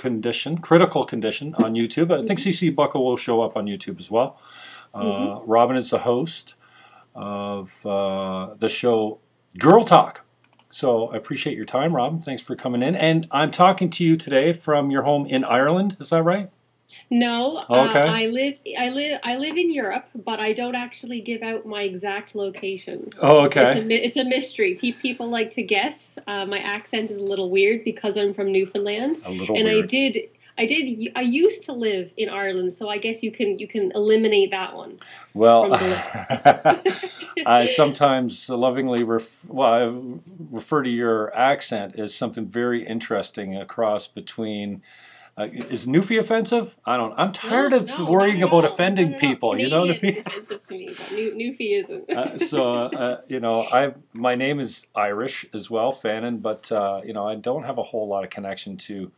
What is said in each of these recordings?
condition, critical condition on YouTube. I think CC Bucko will show up on YouTube as well. Uh, Mm-hmm. Robin is the host of uh, the show Girl Talk. So I appreciate your time, Robin. Thanks for coming in. And I'm talking to you today from your home in Ireland. Is that right? No, Okay. uh, I live I live I live in Europe, but I don't actually give out my exact location. Oh, It's a, okay. it's a mystery. Pe- people like to guess. Uh, my accent is a little weird because I'm from Newfoundland, A little and I did I did I used to live in Ireland, so I guess you can you can eliminate that one. Well, I sometimes lovingly ref- well, I refer to your accent as something very interesting, a cross between. Uh, is Newfie offensive? I don't. I'm tired No, of no, worrying about offending all. people. You know what I mean? offensive to me, Newfie isn't. uh, so uh, you know, I my name is Irish as well, Fannon, but uh, you know, I don't have a whole lot of connection to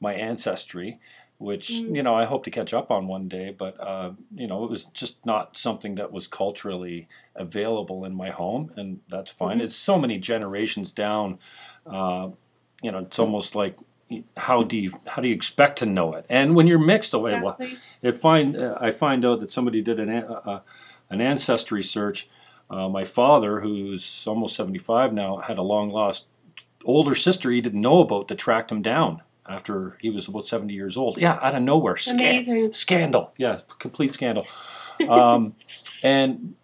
my ancestry, which Mm. you know I hope to catch up on one day. But uh, you know, it was just not something that was culturally available in my home, and that's fine. Mhm. It's so many generations down. Uh, you know, it's almost like how do you how do you expect to know it? And when you're mixed away, well, it find uh, I find out that somebody did an an- uh, an ancestry search. Uh, my father, who's almost seventy five now, had a long lost older sister he didn't know about that tracked him down after he was about seventy years old. Yeah, out of nowhere, Scan- scandal. Yeah, complete scandal. Um, and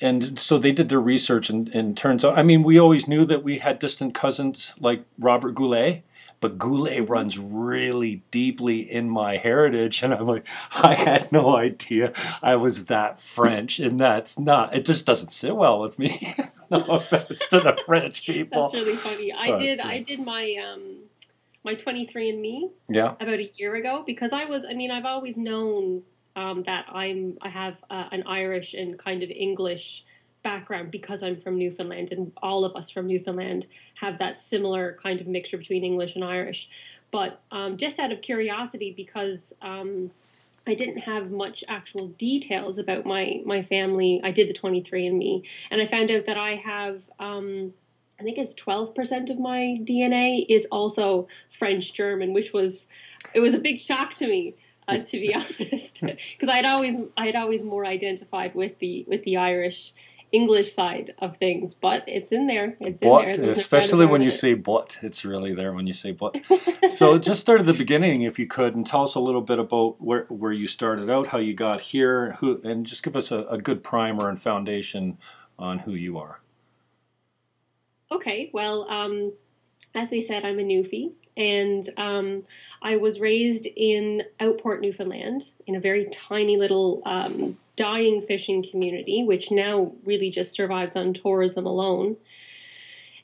and so they did their research, and, and turns out, I mean, we always knew that we had distant cousins like Robert Goulet, but Goulet runs really deeply in my heritage, and I'm like, I had no idea I was that French, and that's not. It just doesn't sit well with me. no offense to the French people. That's really funny. I Sorry, did. I did my um my 23andMe yeah. about a year ago because I was I mean I've always known um, that I'm I have uh, an Irish and kind of English background because I'm from Newfoundland and all of us from Newfoundland have that similar kind of mixture between English and Irish. But um, just out of curiosity because um, I didn't have much actual details about my my family. I did the 23andMe, and I found out that I have. Um, I think it's 12% of my DNA is also French German, which was it was a big shock to me, uh, to be honest, because I'd always I'd always more identified with the with the Irish English side of things, but it's in there. It's in But there. There's especially when you it. say but, it's really there when you say but. so just start at the beginning if you could and tell us a little bit about where, where you started out, how you got here, who, and just give us a, a good primer and foundation on who you are. Okay, well, um, as we said, I'm a Newfie, and um, I was raised in Outport, Newfoundland, in a very tiny little um, dying fishing community, which now really just survives on tourism alone.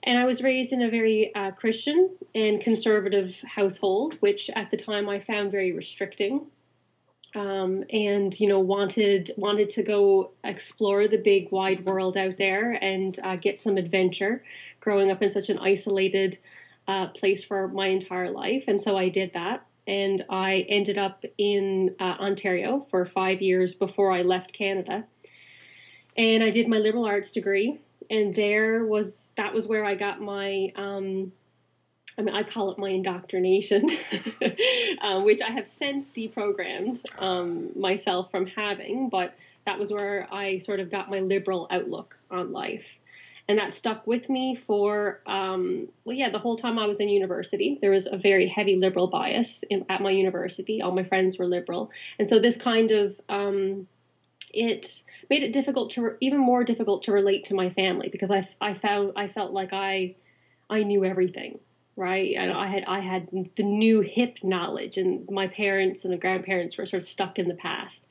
And I was raised in a very uh, Christian and conservative household, which at the time I found very restricting. Um, and you know wanted wanted to go explore the big wide world out there and uh, get some adventure growing up in such an isolated uh, place for my entire life. And so I did that. And I ended up in uh, Ontario for five years before I left Canada. And I did my liberal arts degree. And there was, that was where I got my, um, I mean, I call it my indoctrination, uh, which I have since deprogrammed um, myself from having. But that was where I sort of got my liberal outlook on life and that stuck with me for um, well yeah the whole time i was in university. There was a very heavy liberal bias in, at my university. All my friends were liberal. And so this kind of um, it made it difficult to even more difficult to relate to my family because i, I found i felt like i i knew everything right? And i had i had the new hip knowledge and my parents and the grandparents were sort of stuck in the past.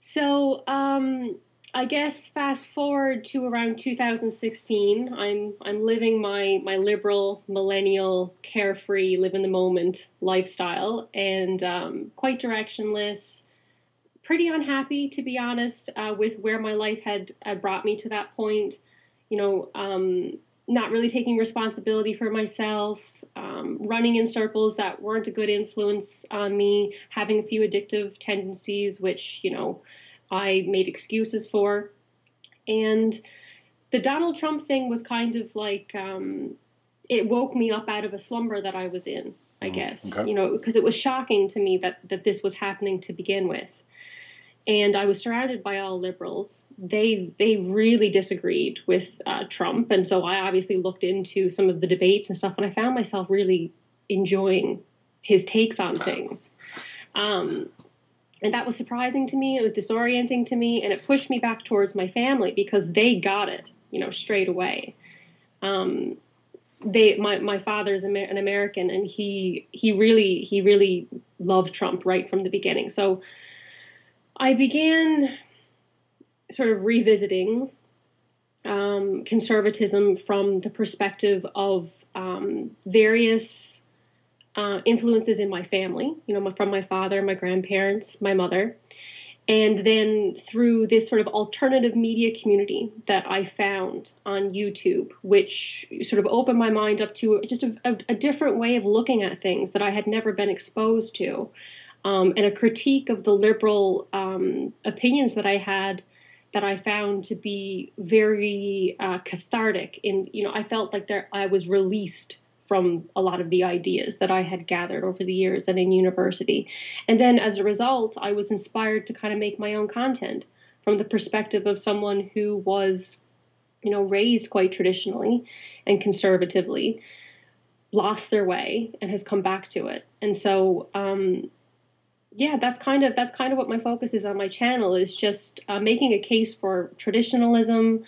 So um I guess fast forward to around 2016, I'm I'm living my my liberal millennial carefree live in the moment lifestyle and um, quite directionless, pretty unhappy to be honest uh, with where my life had uh, brought me to that point. You know, um, not really taking responsibility for myself, um, running in circles that weren't a good influence on me, having a few addictive tendencies, which you know. I made excuses for. And the Donald Trump thing was kind of like um, it woke me up out of a slumber that I was in. I guess. okay. You know, because it was shocking to me that that this was happening to begin with. And I was surrounded by all liberals. They they really disagreed with uh, Trump, and so I obviously looked into some of the debates and stuff, and I found myself really enjoying his takes on things. Um, and that was surprising to me. It was disorienting to me, and it pushed me back towards my family because they got it, you know, straight away. Um, they, my my father's Amer- an American, and he he really he really loved Trump right from the beginning. So I began sort of revisiting um, conservatism from the perspective of um, various uh, influences in my family, you know, from my father, my grandparents, my mother, and then through this sort of alternative media community that I found on YouTube, which sort of opened my mind up to just a, a, a different way of looking at things that I had never been exposed to, um, and a critique of the liberal um, opinions that I had that I found to be very uh, cathartic. In you know, I felt like there I was released from a lot of the ideas that I had gathered over the years and in university. And then as a result, I was inspired to kind of make my own content from the perspective of someone who was, you know, raised quite traditionally and conservatively, lost their way and has come back to it. And so, um, yeah, that's kind of that's kind of what my focus is on my channel is just uh, making a case for traditionalism,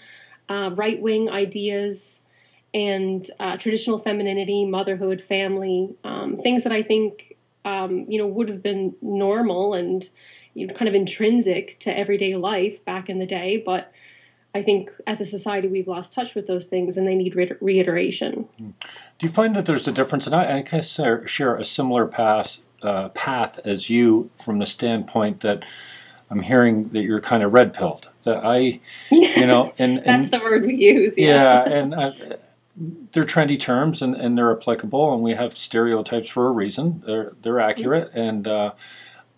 uh, right wing ideas, and uh, traditional femininity, motherhood, family, um, things that I think um, you know would have been normal and you know, kind of intrinsic to everyday life back in the day, but I think as a society we've lost touch with those things and they need re- reiteration. Do you find that there's a difference? And I, I kind of share a similar path uh, path as you from the standpoint that I'm hearing that you're kind of red pilled. That I, you know, and, and that's the word we use. Yeah, yeah and I, they're trendy terms and, and they're applicable, and we have stereotypes for a reason. They're they're accurate, mm-hmm. and uh,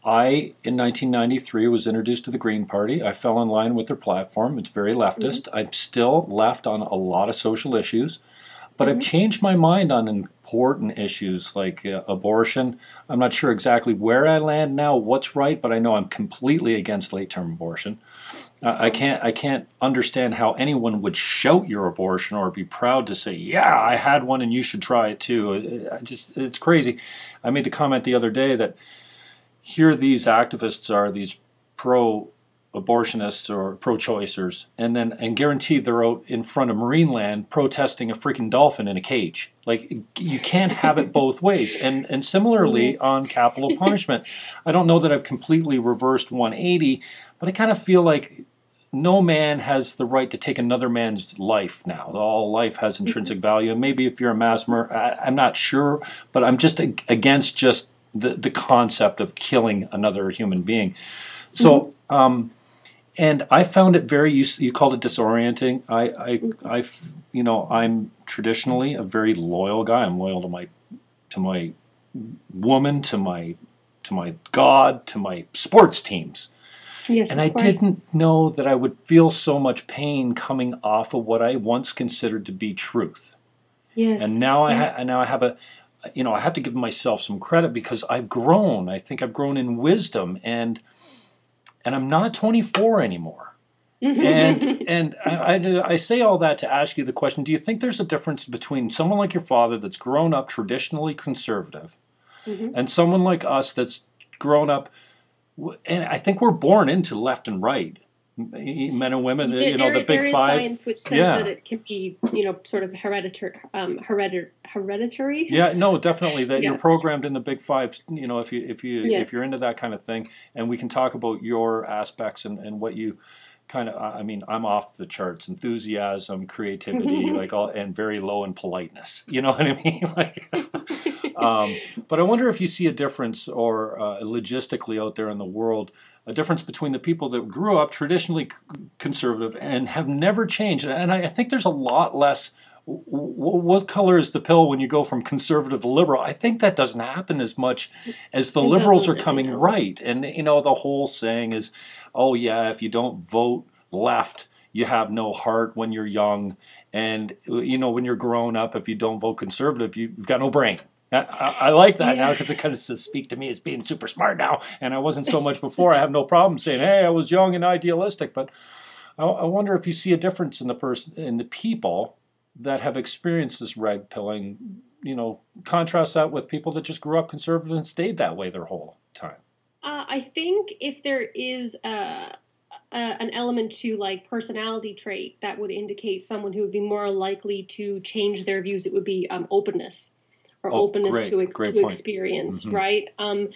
I in 1993 was introduced to the Green Party. I fell in line with their platform. It's very leftist. Mm-hmm. I'm still left on a lot of social issues, but mm-hmm. I've changed my mind on important issues like uh, abortion. I'm not sure exactly where I land now, what's right, but I know I'm completely against late-term abortion. I can't I can't understand how anyone would shout your abortion or be proud to say, "Yeah, I had one and you should try it too." I just it's crazy. I made the comment the other day that here these activists are these pro abortionists or pro-choicers and then and guaranteed they're out in front of Marineland protesting a freaking dolphin in a cage. Like you can't have it both ways. And and similarly mm-hmm. on capital punishment, I don't know that I've completely reversed 180, but I kind of feel like no man has the right to take another man's life now. All life has mm-hmm. intrinsic value. And maybe if you're a mass murderer, I'm not sure, but I'm just against just the, the concept of killing another human being. So, mm-hmm. um, and I found it very, you, you called it disorienting. I, I, mm-hmm. I, you know, I'm traditionally a very loyal guy. I'm loyal to my, to my woman, to my, to my God, to my sports teams. Yes, and I course. didn't know that I would feel so much pain coming off of what I once considered to be truth. Yes. And now. I ha- now I have a you know, I have to give myself some credit because I've grown. I think I've grown in wisdom and and I'm not 24 anymore. and and I, I, I, say all that to ask you the question: Do you think there's a difference between someone like your father that's grown up traditionally conservative, mm-hmm. and someone like us that's grown up and I think we're born into left and right, men and women. There, you know, the big there is five. Science which says yeah. that it can be, you know, sort of hereditary. Um, hereditary. Hereditary. Yeah, no, definitely. That yeah. you're programmed in the big five. You know, if you if you yes. if you're into that kind of thing, and we can talk about your aspects and and what you kind of i mean i'm off the charts. Enthusiasm creativity like all and very low in politeness. You know what i mean? Like um, but i wonder if you see a difference or uh, logistically out there in the world a difference between the people that grew up traditionally conservative and have never changed. And i, I think there's a lot less what color is the pill when you go from conservative to liberal? I think that doesn't happen as much as the it liberals are coming right. And you know, the whole saying is, oh yeah, if you don't vote left, you have no heart when you're young, and you know when you're grown up, if you don't vote conservative, you've got no brain. I, I like that yeah. now because it kind of speaks to me as being super smart now, and I wasn't so much before. I have no problem saying, "Hey, I was young and idealistic," but I, I wonder if you see a difference in the person, in the people that have experienced this red pilling. You know, contrast that with people that just grew up conservative and stayed that way their whole time. Uh, I think if there is a uh, an element to like personality trait that would indicate someone who would be more likely to change their views. It would be um, openness or oh, openness great, to, to experience, mm-hmm. right? Um,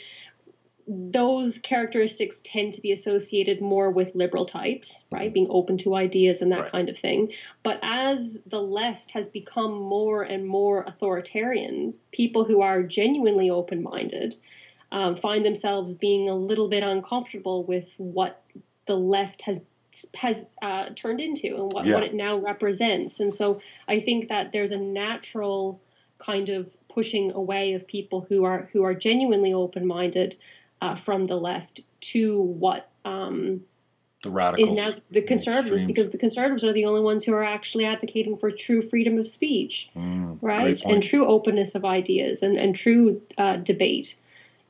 those characteristics tend to be associated more with liberal types, right? Mm-hmm. Being open to ideas and that right. kind of thing. But as the left has become more and more authoritarian, people who are genuinely open minded um, find themselves being a little bit uncomfortable with what the left has has uh, turned into and what, yeah. what it now represents. And so I think that there's a natural kind of pushing away of people who are who are genuinely open minded uh, from the left to what um, the radicals. is now the conservatives because the conservatives are the only ones who are actually advocating for true freedom of speech, mm, right, and true openness of ideas and and true uh, debate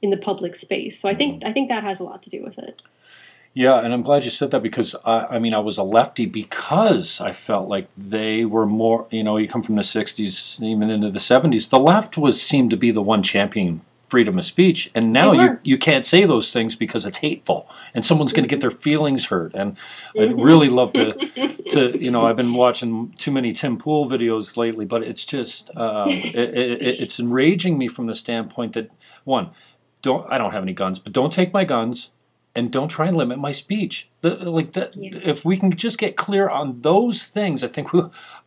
in the public space. So I think mm. I think that has a lot to do with it. Yeah, and I'm glad you said that because I, I, mean I was a lefty because I felt like they were more. You know, you come from the '60s, even into the '70s. The left was seemed to be the one championing freedom of speech, and now you you can't say those things because it's hateful, and someone's going to get their feelings hurt. And I'd mm-hmm. really love to to you know I've been watching too many Tim Pool videos lately, but it's just um, it, it, it's enraging me from the standpoint that one don't I don't have any guns, but don't take my guns and don't try and limit my speech. like that, yeah. if we can just get clear on those things, I think we,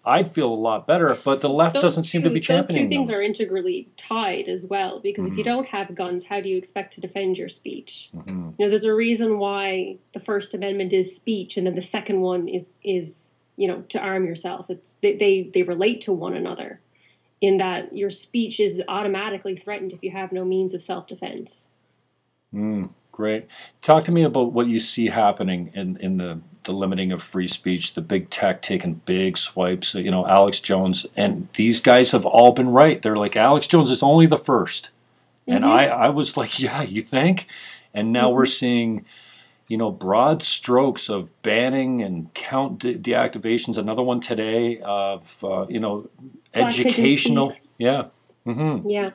I'd feel a lot better. But the left those doesn't seem to be championing those two things. Those. are integrally tied as well, because mm-hmm. if you mm-hmm. don't have guns, how do you expect to defend your speech? Mm-hmm. You know, there's a reason why the First Amendment is speech, and then the second one is is you know to arm yourself. It's they they, they relate to one another, in that your speech is automatically threatened if you have no means of self defense. Mm. Great. Talk to me about what you see happening in, in the, the limiting of free speech, the big tech taking big swipes, you know, Alex Jones. And these guys have all been right. They're like, Alex Jones is only the 1st mm-hmm. And I, I was like, yeah, you think? And now mm-hmm. we're seeing, you know, broad strokes of banning and count de- deactivations. Another one today of, uh, you know, educational. Yeah. Mm-hmm. Yeah.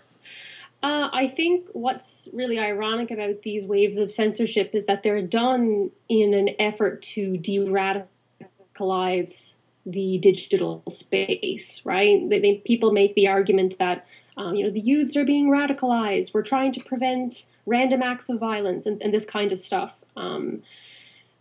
Uh, I think what's really ironic about these waves of censorship is that they're done in an effort to de radicalize the digital space, right? They, they, people make the argument that, um, you know, the youths are being radicalized. We're trying to prevent random acts of violence and, and this kind of stuff. Um,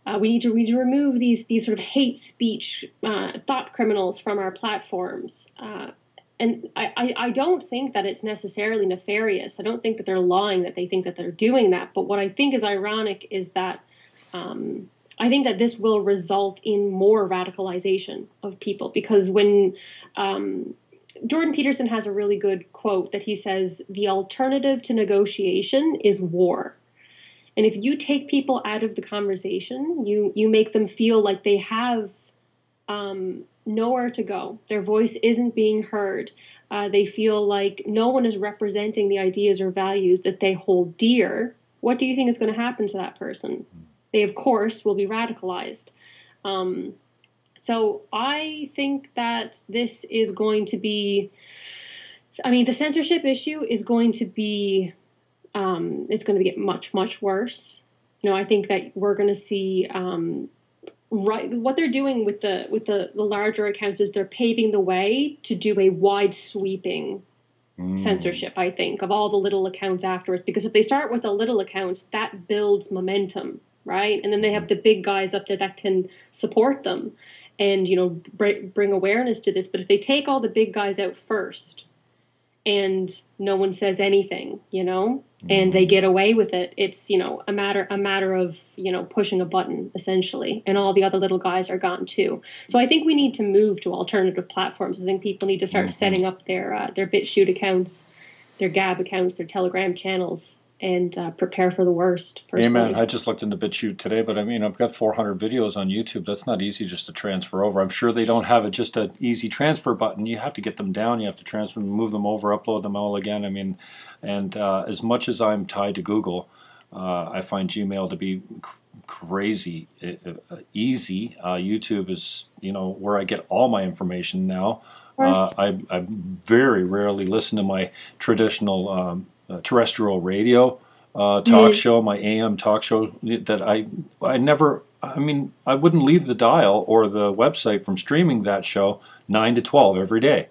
uh, we need to we need to remove these these sort of hate speech uh, thought criminals from our platforms. Uh, and I, I, don't think that it's necessarily nefarious. I don't think that they're lying that they think that they're doing that. But what I think is ironic is that um, I think that this will result in more radicalization of people because when um, Jordan Peterson has a really good quote that he says, the alternative to negotiation is war. And if you take people out of the conversation, you you make them feel like they have um, nowhere to go. Their voice isn't being heard. Uh, they feel like no one is representing the ideas or values that they hold dear. What do you think is going to happen to that person? They, of course, will be radicalized. Um, so I think that this is going to be. I mean, the censorship issue is going to be. Um, it's going to get much, much worse. You know, I think that we're going to see um, right what they're doing with the with the, the larger accounts is they're paving the way to do a wide sweeping mm. censorship i think of all the little accounts afterwards because if they start with the little accounts that builds momentum right and then they have the big guys up there that can support them and you know br- bring awareness to this but if they take all the big guys out first and no one says anything, you know, and they mm-hmm. get away with it. It's you know a matter a matter of you know pushing a button essentially, and all the other little guys are gone too. So I think we need to move to alternative platforms. I think people need to start mm-hmm. setting up their uh, their BitChute accounts, their Gab accounts, their Telegram channels and uh, prepare for the worst. Personally. Amen. I just looked into BitChute today, but I mean, I've got 400 videos on YouTube. That's not easy just to transfer over. I'm sure they don't have it just an easy transfer button. You have to get them down. You have to transfer them, move them over, upload them all again. I mean, and uh, as much as I'm tied to Google, uh, I find Gmail to be crazy uh, easy. Uh, YouTube is, you know, where I get all my information now. Uh, I, I very rarely listen to my traditional um, uh, terrestrial radio uh, talk mm. show, my AM talk show. That I I never. I mean, I wouldn't leave the dial or the website from streaming that show nine to twelve every day.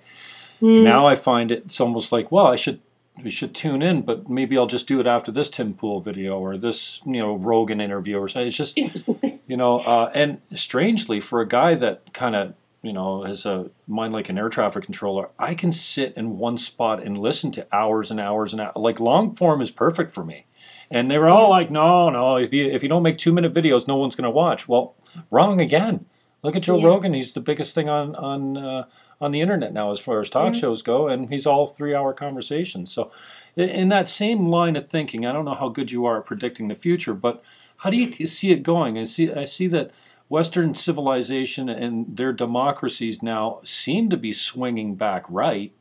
Mm. Now I find it, it's almost like, well, I should we should tune in, but maybe I'll just do it after this Tim Pool video or this, you know, Rogan interview or something. It's just, you know, uh, and strangely for a guy that kind of, you know, has a mind like an air traffic controller, I can sit in one spot and listen to hours and hours and hours. Like long form is perfect for me. And they were all like, no, no, if you if you don't make two minute videos, no one's going to watch. Well, wrong again. Look at Joe yeah. Rogan; he's the biggest thing on on uh, on the internet now as far as talk mm-hmm. shows go, and he's all three hour conversations. So, in that same line of thinking, I don't know how good you are at predicting the future, but how do you see it going? I see I see that Western civilization and their democracies now seem to be swinging back right.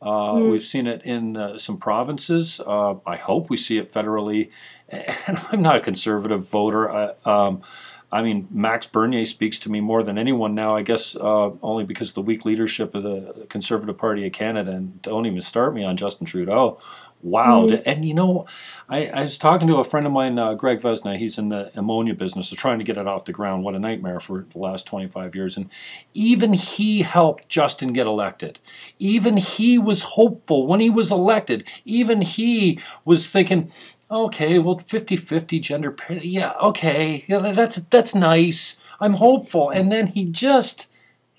Uh, mm. We've seen it in uh, some provinces. Uh, I hope we see it federally. And I'm not a conservative voter. I, um, I mean, Max Bernier speaks to me more than anyone now. I guess uh, only because the weak leadership of the Conservative Party of Canada, and don't even start me on Justin Trudeau. Wow! Mm-hmm. And you know, I, I, was talking to a friend of mine, uh, Greg Vezina. He's in the ammonia business, so trying to get it off the ground. What a nightmare for the last 25 years. And even he helped Justin get elected. Even he was hopeful when he was elected. Even he was thinking, okay, well, 50-50 gender parity. Yeah, okay, yeah, that's that's nice. I'm hopeful. And then he just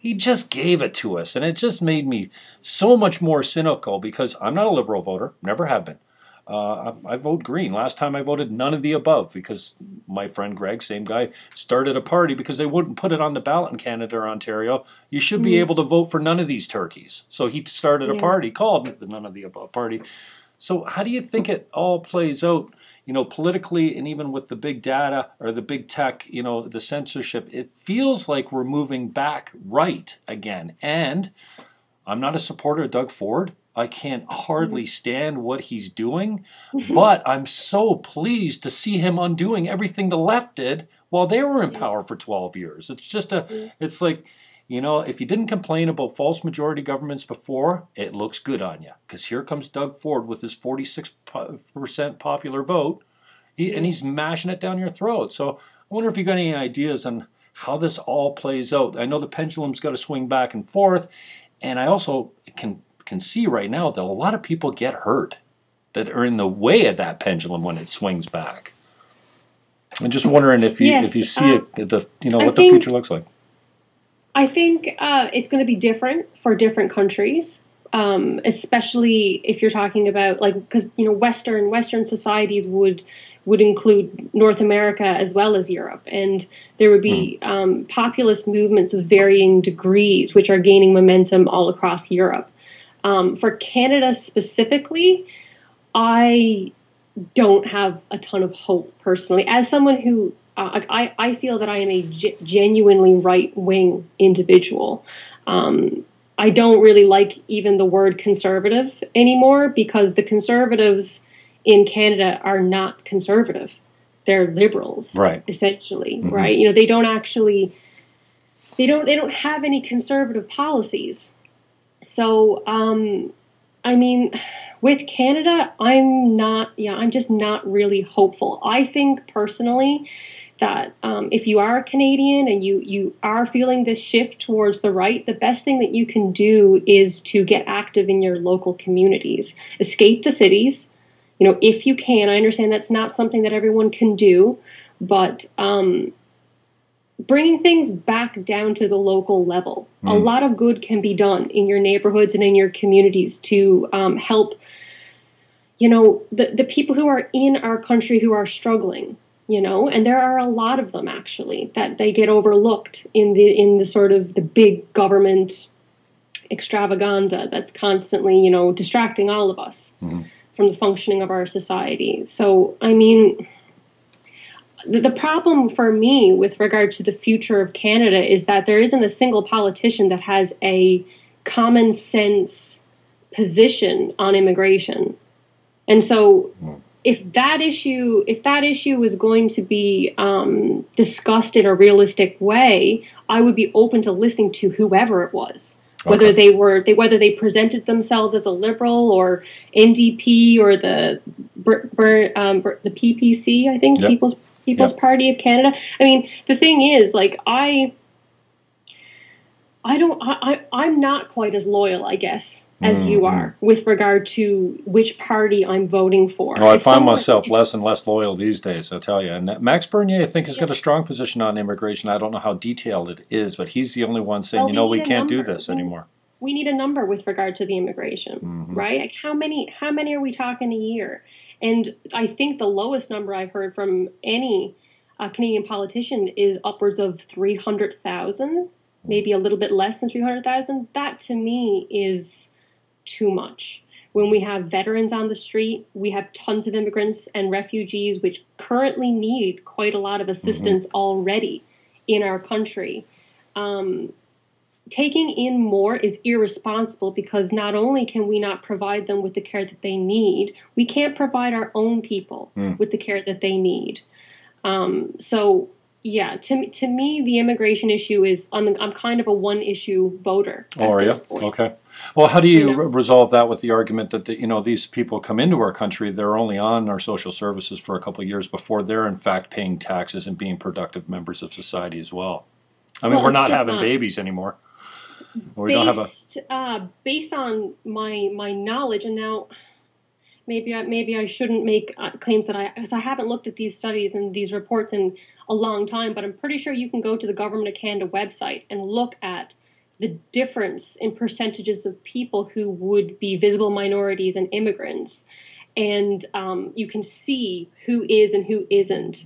he just gave it to us, and it just made me so much more cynical because I'm not a liberal voter, never have been. Uh, I, I, vote green. Last time I voted none of the above because my friend Greg, same guy, started a party because they wouldn't put it on the ballot in Canada or Ontario. You should be mm. able to vote for none of these turkeys. So he started a party called the None of the Above Party. So how do you think it all plays out? You know, politically and even with the big data or the big tech, you know, the censorship, it feels like we're moving back right again. And I'm not a supporter of Doug Ford. I can't hardly mm-hmm. stand what he's doing, but I'm so pleased to see him undoing everything the left did while they were in power for 12 years. It's just a, it's like, you know, if you didn't complain about false majority governments before, it looks good on you. Because here comes Doug Ford with his 46% popular vote, he, and he's mashing it down your throat. So I wonder if you got any ideas on how this all plays out. I know the pendulum's got to swing back and forth, and I also can can see right now that a lot of people get hurt that are in the way of that pendulum when it swings back. I'm just wondering if you yes, if you see it, um, the you know I what the future looks like. I think uh, it's going to be different for different countries, um, especially if you're talking about like because you know Western Western societies would would include North America as well as Europe, and there would be mm. um, populist movements of varying degrees, which are gaining momentum all across Europe. Um, for Canada specifically, I don't have a ton of hope personally. As someone who uh, I, I feel that I am a g- genuinely right wing individual. Um, I don't really like even the word conservative anymore because the conservatives in Canada are not conservative. They're liberals, right? Essentially, mm-hmm. right? You know, they don't actually they don't they don't have any conservative policies. So, um, I mean, with Canada, I'm not. Yeah, I'm just not really hopeful. I think personally that um, if you are a Canadian and you you are feeling this shift towards the right, the best thing that you can do is to get active in your local communities, escape the cities. You know, if you can, I understand that's not something that everyone can do, but um, bringing things back down to the local level, mm. a lot of good can be done in your neighborhoods and in your communities to um, help. You know, the, the people who are in our country who are struggling, you know and there are a lot of them actually that they get overlooked in the in the sort of the big government extravaganza that's constantly you know distracting all of us mm-hmm. from the functioning of our society. So, I mean, the, the problem for me with regard to the future of Canada is that there isn't a single politician that has a common sense position on immigration. And so, if that issue if that issue was going to be um, discussed in a realistic way, I would be open to listening to whoever it was, whether okay. they were they whether they presented themselves as a liberal or NDP or the um, the PPC, I think yep. People's People's yep. Party of Canada. I mean, the thing is, like I. I don't. I, I I'm not quite as loyal, I guess, as mm-hmm. you are with regard to which party I'm voting for. Well, I if find someone, myself less and less loyal these days, I'll tell you. And Max Bernier, I think, has yeah. got a strong position on immigration. I don't know how detailed it is, but he's the only one saying, well, you know, we, we can't number. do this anymore. We need a number with regard to the immigration, mm-hmm. right? Like how many how many are we talking a year? And I think the lowest number I've heard from any uh, Canadian politician is upwards of 300,000, maybe a little bit less than 300,000. That to me is too much. When we have veterans on the street, we have tons of immigrants and refugees, which currently need quite a lot of assistance mm-hmm. already in our country. Um, taking in more is irresponsible because not only can we not provide them with the care that they need, we can't provide our own people mm. with the care that they need. Um, so yeah, to to me, the immigration issue is I'm I'm kind of a one issue voter. Oh, are you? Point. Okay. Well, how do you, you know? resolve that with the argument that the, you know these people come into our country, they're only on our social services for a couple of years before they're in fact paying taxes and being productive members of society as well. I mean, well, we're not having not, babies anymore. We based, don't have a uh, based on my my knowledge, and now maybe I, maybe I shouldn't make uh, claims that I because I haven't looked at these studies and these reports in a long time, but I'm pretty sure you can go to the Government of Canada website and look at the difference in percentages of people who would be visible minorities and immigrants, and um, you can see who is and who isn't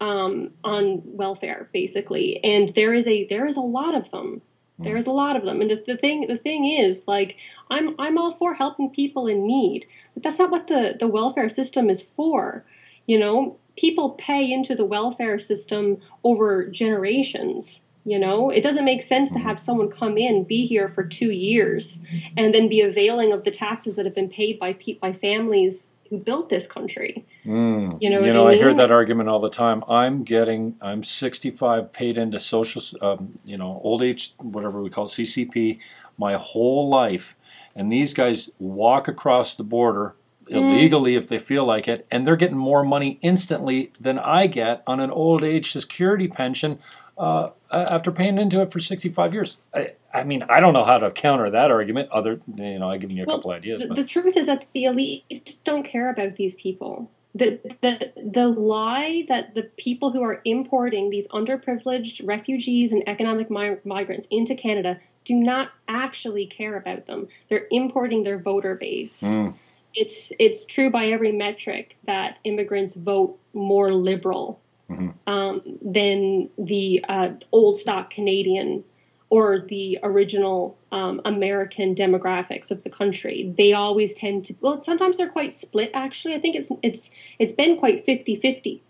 um, on welfare, basically. And there is a there is a lot of them. Mm. There's a lot of them, and the, the thing the thing is, like, I'm I'm all for helping people in need, but that's not what the the welfare system is for. You know, people pay into the welfare system over generations. You know, it doesn't make sense to have someone come in, be here for two years, and then be availing of the taxes that have been paid by pe- by families who built this country. Mm. You know, you know, I, mean? I, hear that argument all the time. I'm getting, I'm 65, paid into social, um, you know, old age, whatever we call it, CPP, my whole life, and these guys walk across the border mm. illegally mm. if they feel like it, and they're getting more money instantly than I get on an old age security pension uh, after paying into it for 65 years. I, I mean, I don't know how to counter that argument. Other, you know, I've given you a well, couple ideas. The, the, truth is that the elite just don't care about these people. The, the the lie that the people who are importing these underprivileged refugees and economic mi- migrants into Canada do not actually care about them. They're importing their voter base. Mm. It's it's true by every metric that immigrants vote more liberal mm-hmm. um, than the uh, old stock Canadian or the original um, American demographics of the country. They always tend to well, sometimes they're quite split. Actually, I think it's it's it's been quite 50-50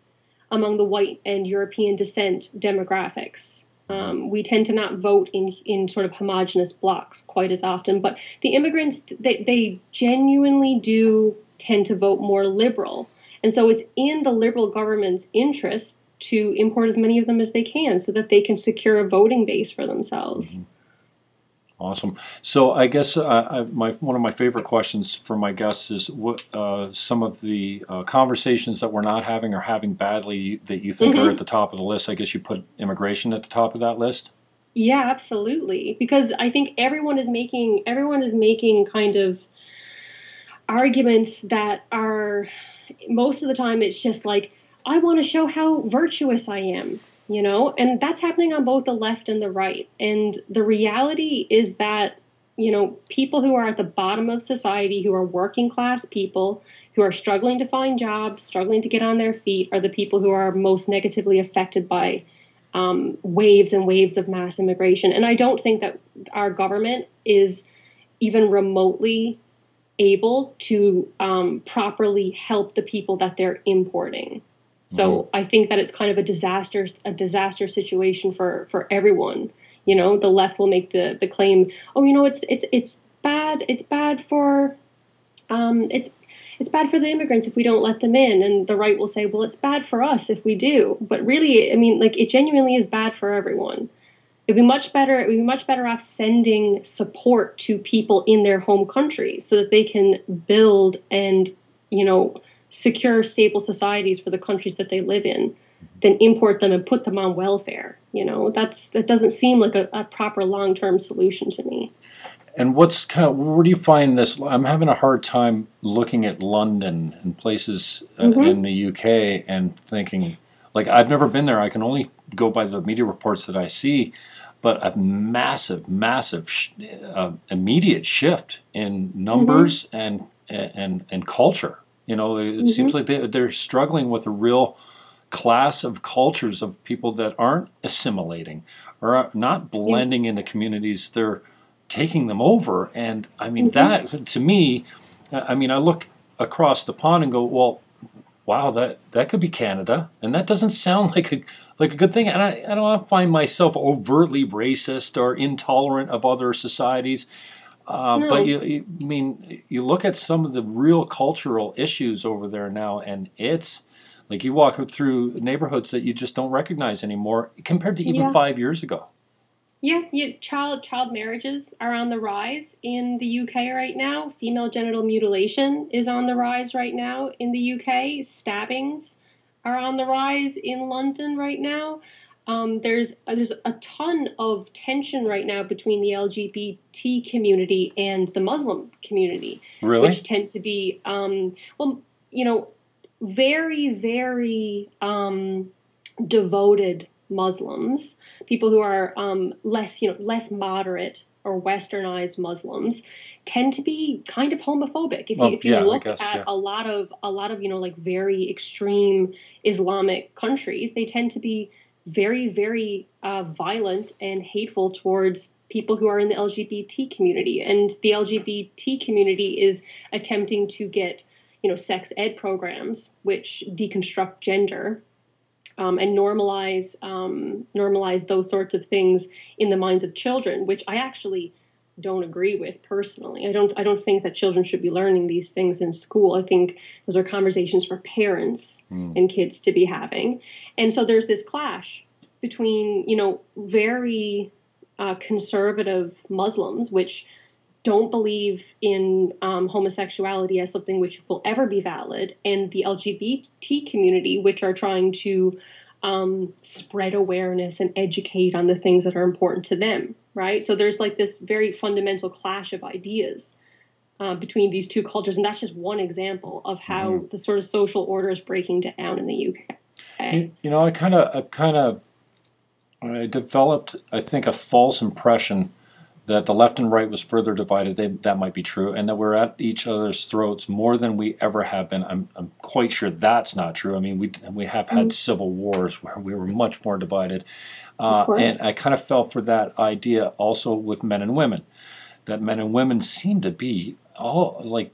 among the white and European descent demographics. Um, we tend to not vote in in sort of homogenous blocks quite as often, but the immigrants they, they genuinely do tend to vote more liberal and so it's in the Liberal government's interest to import as many of them as they can so that they can secure a voting base for themselves. Mm-hmm. Awesome. So I guess uh, I, my one of my favorite questions for my guests is what uh, some of the uh, conversations that we're not having or having badly that you think mm-hmm. are at the top of the list. I guess you put immigration at the top of that list. Yeah, absolutely. Because I think everyone is making everyone is making kind of arguments that are most of the time it's just like I want to show how virtuous I am, you know, and that's happening on both the left and the right. And the reality is that, you know, people who are at the bottom of society, who are working class people, who are struggling to find jobs, struggling to get on their feet, are the people who are most negatively affected by um, waves and waves of mass immigration. And I don't think that our government is even remotely able to um, properly help the people that they're importing. So mm-hmm. I think that it's kind of a disaster a disaster situation for for everyone. You know, the left will make the the claim, oh, you know, it's it's it's bad. It's bad for um, it's it's bad for the immigrants if we don't let them in and the right will say well it's bad for us if we do but really i mean like it genuinely is bad for everyone it'd be much better it would be much better off sending support to people in their home countries so that they can build and you know secure stable societies for the countries that they live in than import them and put them on welfare you know that's that doesn't seem like a, a proper long-term solution to me and what's kind of where do you find this? I'm having a hard time looking at London and places uh, mm-hmm. in the UK and thinking, like I've never been there. I can only go by the media reports that I see, but a massive, massive, sh- uh, immediate shift in numbers mm-hmm. and and and culture. You know, it mm-hmm. seems like they, they're struggling with a real class of cultures of people that aren't assimilating or not blending yeah. into communities. They're taking them over. And I mean, mm-hmm. that to me, I mean, I look across the pond and go, well, wow, that that could be Canada, and that doesn't sound like a like a good thing. And I, I don't find myself overtly racist or intolerant of other societies. Uh, no. But you, you, I mean, you look at some of the real cultural issues over there now, and it's like you walk through neighborhoods that you just don't recognize anymore compared to even yeah. five years ago. Yeah, yeah, child child marriages are on the rise in the UK right now. Female genital mutilation is on the rise right now in the UK. Stabbings are on the rise in London right now. Um, there's there's a ton of tension right now between the LGBT community and the Muslim community, really? which tend to be um, well, you know, very very um, devoted Muslims, people who are um, less, you know, less moderate or westernized Muslims, tend to be kind of homophobic. If you, if you yeah, look guess, at yeah. a lot of a lot of you know like very extreme Islamic countries, they tend to be very very uh, violent and hateful towards people who are in the LGBT community, and the LGBT community is attempting to get you know sex ed programs which deconstruct gender um, and normalize um, normalize those sorts of things in the minds of children, which I actually don't agree with personally. I don't I don't think that children should be learning these things in school. I think those are conversations for parents mm. and kids to be having. And so there's this clash between you know very uh, conservative Muslims, which don't believe in um, homosexuality as something which will ever be valid, and the LGBT community, which are trying to um, spread awareness and educate on the things that are important to them, right? So there's like this very fundamental clash of ideas uh, between these two cultures, and that's just one example of how mm-hmm. the sort of social order is breaking down in the UK. You, you know, I kind of, I kind of, I developed, I think, a false impression that the left and right was further divided, they, that might be true, and that we're at each other's throats more than we ever have been. I'm, I'm quite sure that's not true. I mean, we we have had mm-hmm. civil wars where we were much more divided, uh, and I kind of fell for that idea also with men and women, that men and women seem to be all like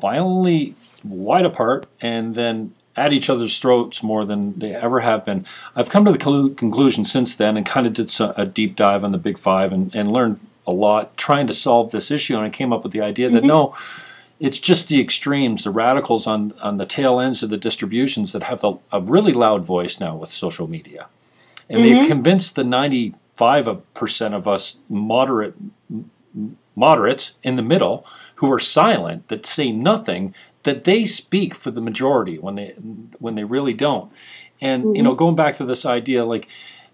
violently wide apart, and then at each other's throats more than they ever have been. I've come to the conclusion since then and kind of did a deep dive on the Big Five and, and learned a lot trying to solve this issue, and I came up with the idea that mm-hmm. no, it's just the extremes, the radicals on on the tail ends of the distributions that have the, a really loud voice now with social media, and mm-hmm. they've convinced the ninety five percent of us moderate moderates in the middle who are silent that say nothing that they speak for the majority when they when they really don't and mm-hmm. you know going back to this idea like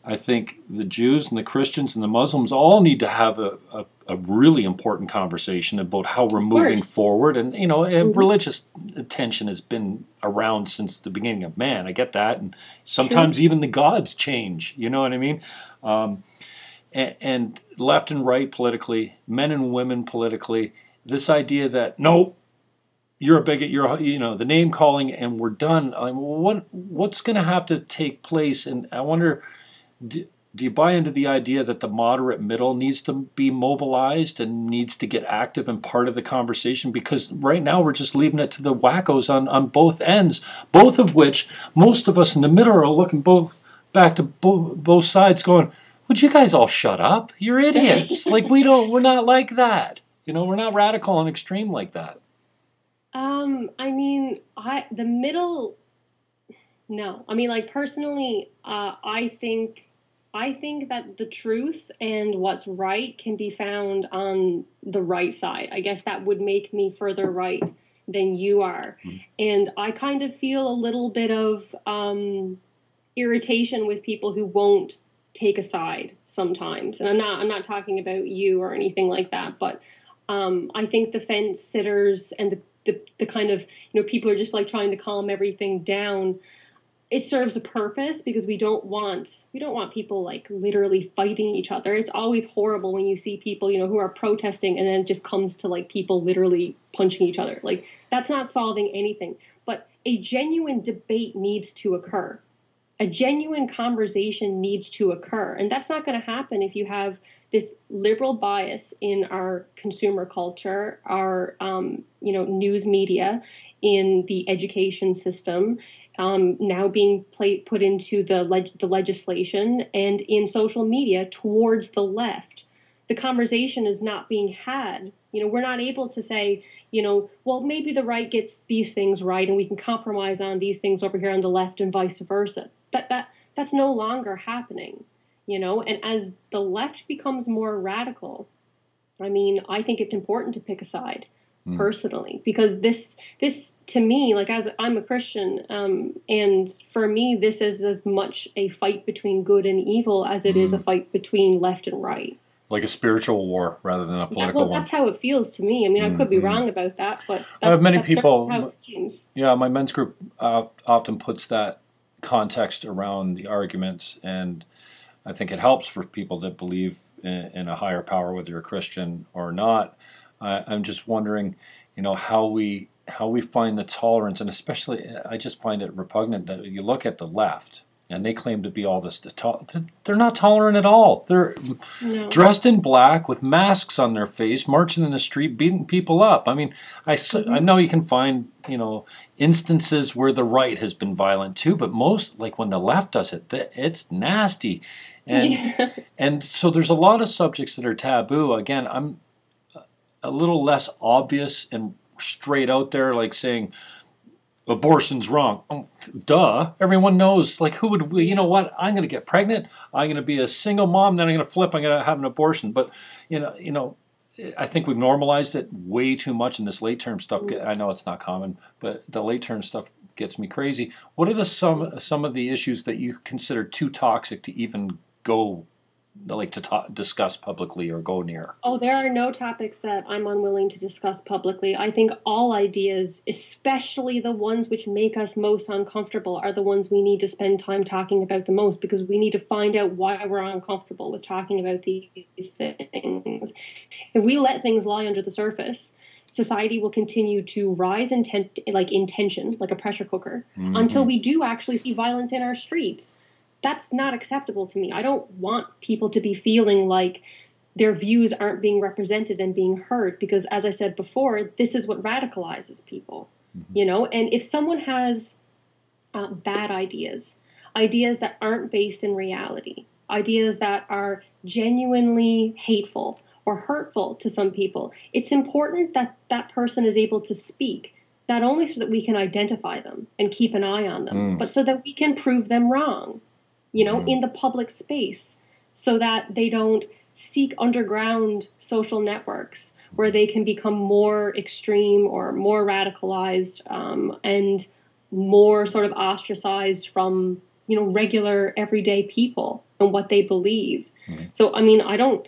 I think the Jews and the Christians and the Muslims all need to have a, a, a really important conversation about how we're moving forward. And, you know, mm-hmm. religious tension has been around since the beginning of man. I get that. And sometimes even the gods change. You know what I mean? Um, and, and, left and right politically, men and women politically, this idea that, no, you're a bigot, you're, you know, the name calling and we're done. I mean, what, what's going to have to take place? And I wonder do, do you buy into the idea that the moderate middle needs to be mobilized and needs to get active and part of the conversation? Because right now we're just leaving it to the wackos on, on both ends, both of which most of us in the middle are looking both back to bo- both sides going, Would you guys all shut up? You're idiots. like we don't we're not like that. You know, we're not radical and extreme like that. Um, I mean, I the middle no. I mean like personally, uh, I think I think that the truth and what's right can be found on the right side. I guess that would make me further right than you are. Mm. And I kind of feel a little bit of um, irritation with people who won't take a side sometimes. And I'm not I'm not talking about you or anything like that, but um, I think the fence sitters and the, the the kind of you know people are just like trying to calm everything down it serves a purpose because we don't want we don't want people like literally fighting each other. It's always horrible when you see people, you know, who are protesting and then it just comes to like people literally punching each other. Like that's not solving anything. But a genuine debate needs to occur. A genuine conversation needs to occur. And that's not going to happen if you have this liberal bias in our consumer culture, our um, you know news media, in the education system, um, now being play, put into the leg- the legislation and in social media towards the left. The conversation is not being had. You know, we're not able to say, you know, well, maybe the right gets these things right, and we can compromise on these things over here on the left, and vice versa. But that that's no longer happening you know and as the left becomes more radical i mean i think it's important to pick a side mm. personally because this this to me like as i'm a christian um, and for me this is as much a fight between good and evil as it mm. is a hmm. fight between left and right like a spiritual war rather than a political yeah, well, that's how it feels to me. I mean, I could be mm-hmm. wrong about that, but I have many people. Yeah, my men's group uh, often puts that context around the arguments, and I think it helps for people that believe in, in a higher power, whether you're a Christian or not. I, I'm just wondering, you know, how we how we find the tolerance, and especially, I just find it repugnant that you look at the left and they claim to be all this. They're not tolerant at all. They're no. dressed in black with masks on their face, marching in the street, beating people up. I mean, I, mm-hmm. I know you can find you know instances where the right has been violent too, but most like when the left does it, it's nasty. And yeah. and so there's a lot of subjects that are taboo. Again, I'm a little less obvious and straight out there, like saying abortion's wrong. Oh, duh. Everyone knows. Like, who would, you know what? I'm going to get pregnant. I'm going to be a single mom. Then I'm going to flip. I'm going to have an abortion. But, you know, you know, I think we've normalized it way too much in this late term stuff. Mm-hmm. I know it's not common, but the late term stuff gets me crazy. What are the some some of the issues that you consider too toxic to even go like to talk, discuss publicly or go near? Oh, there are no topics that I'm unwilling to discuss publicly. I think all ideas, especially the ones which make us most uncomfortable, are the ones we need to spend time talking about the most because we need to find out why we're uncomfortable with talking about these things. If we let things lie under the surface, society will continue to rise in ten- like in tension, like a pressure cooker, mm-hmm. until we do actually see violence in our streets that's not acceptable to me. I don't want people to be feeling like their views aren't being represented and being heard because as I said before, this is what radicalizes people. Mm-hmm. You know, and if someone has uh, bad ideas, ideas that aren't based in reality, ideas that are genuinely hateful or hurtful to some people, it's important that that person is able to speak not only so that we can identify them and keep an eye on them, mm. but so that we can prove them wrong you know, mm-hmm. in the public space so that they don't seek underground social networks where they can become more extreme or more radicalized um, and more sort of ostracized from you know regular everyday people and what they believe mm-hmm. so i mean i don't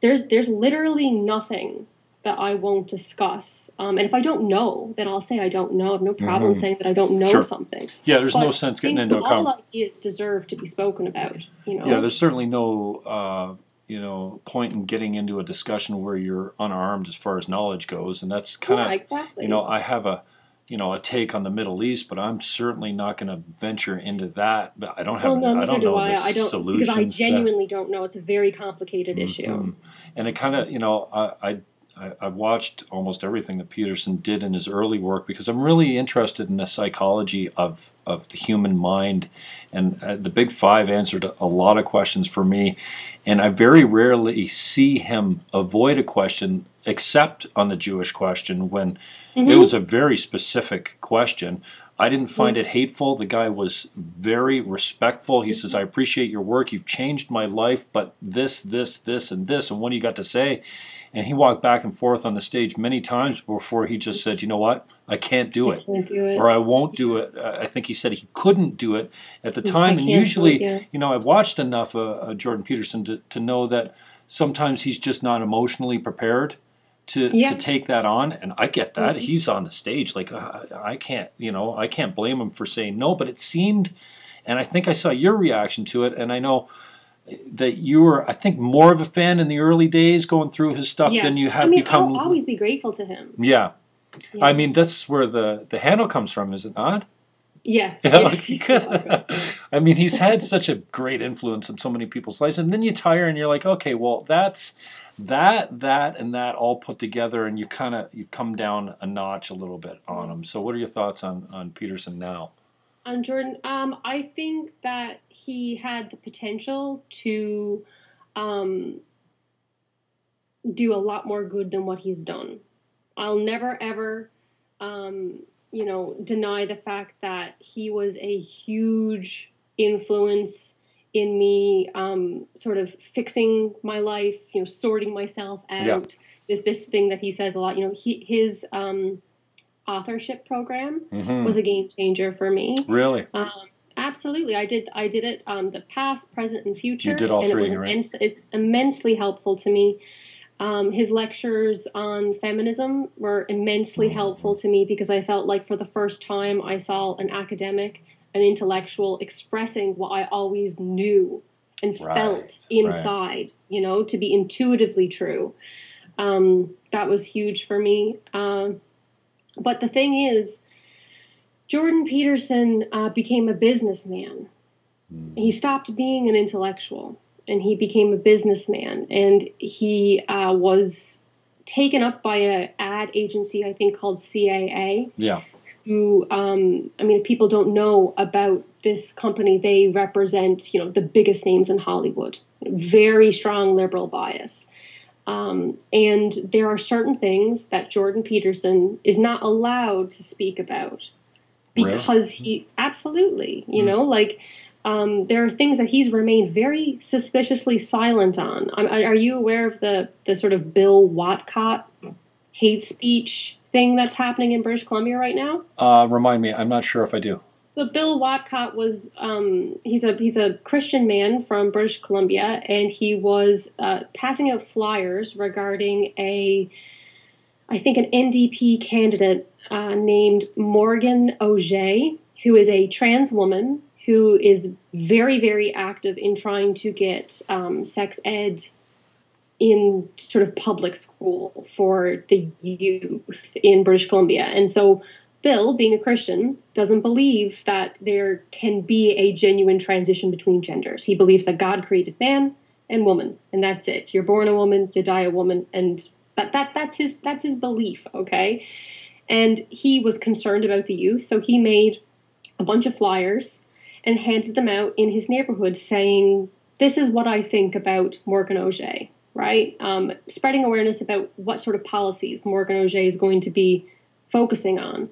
there's there's literally nothing that I won't discuss. Um, and if I don't know, then I'll say I don't know. I have no problem mm-hmm. saying that I don't know sure. something. Yeah, there's but no sense getting into a conversation. All ideas deserve to be spoken about. You know. Yeah, there's certainly no. Uh, you know, point in getting into a discussion where you're unarmed as far as knowledge goes, and that's kind of, yeah, exactly. you know, I have a, you know, a take on the Middle East, but I'm certainly not going to venture into that. But I don't have, Well, no, I don't do know I. the I don't solutions. because I genuinely don't know. It's a very complicated issue. Mhm. And it kind of, you know, I, I I I've watched almost everything that Peterson did in his early work because I'm really interested in the psychology of of the human mind, and uh, the Big Five answered a lot of questions for me, and I very rarely see him avoid a question except on the Jewish question when it Mhm. was a very specific question. I didn't find it hateful. The guy was very respectful. He says, I appreciate your work. You've changed my life, but this, this, this, and this, and what do you got to say? And he walked back and forth on the stage many times before he just said, you know what? I can't do I it. can't do it. Or I won't do it. I think he said he couldn't do it at the I time. And can't it, usually, yeah. you know, I've watched enough uh, uh, Jordan Peterson to, to know that sometimes he's just not emotionally prepared to, Yeah. to take that on. And I get that. Mhm. He's on the stage. Like, uh, I can't, you know, I can't blame him for saying no. But it seemed, and I think I saw your reaction to it. And I know that you were, I think, more of a fan in the early days going through his stuff Yeah. than you have I mean, become. I'll always be grateful to him. yeah. Yeah. I mean, that's where the, the handle comes from, is it not? yeah. Yeah, yes, like, he's. I mean, he's had such a great influence in so many people's lives, and then you tire and you're like, okay, well, that's that, that, and that all put together, and you kind of you've come down a notch a little bit on him. So, what are your thoughts on on Peterson now? On Jordan, um, I think that he had the potential to um, do a lot more good than what he's done. I'll never ever, um, you know, deny the fact that he was a huge influence in me, um, sort of fixing my life, you know, sorting myself out. Yeah. This this thing that he says a lot, you know, he his um, authorship program Mm-hmm. was a game changer for me. Really? Um, absolutely, I did. I did it. Um, the past, present, and future. You did all and three, it was right? immense, It's immensely helpful to me. Um, his lectures on feminism were immensely Mm-hmm. helpful to me because I felt like for the first time I saw an academic, an intellectual expressing what I always knew and Right, felt inside. You know, to be intuitively true. Um, that was huge for me. Um, but the thing is, Jordan Peterson uh, became a businessman. He stopped being an intellectual and he became a businessman. And he uh, was taken up by an ad agency, I think called CAA, Yeah. who, um, I mean, if people don't know about this company, they represent, you know, the biggest names in Hollywood. Very strong liberal bias. Um, and there are certain things that Jordan Peterson is not allowed to speak about Really? because he absolutely, you know, like um, there are things that he's remained very suspiciously silent on. Um, are are you aware of the the sort of Bill Whatcott hate speech thing that's happening in British Columbia right now? Uh, remind me. I'm not sure if I do. So Bill Whatcott was um, he's a he's a Christian man from British Columbia, and he was uh, passing out flyers regarding a I think an NDP candidate uh, named Morgane Oger, who is a trans woman who is very very active in trying to get um, sex ed in sort of public school for the youth in British Columbia, and so Bill, being a Christian, doesn't believe that there can be a genuine transition between genders. He believes that God created man and woman, and that's it. You're born a woman, you die a woman, and that, that that's his that's his belief, okay? And he was concerned about the youth, so he made a bunch of flyers and handed them out in his neighborhood saying, This is what I think about Morgane Oger, right? Um, spreading awareness about what sort of policies Morgane Oger is going to be focusing on.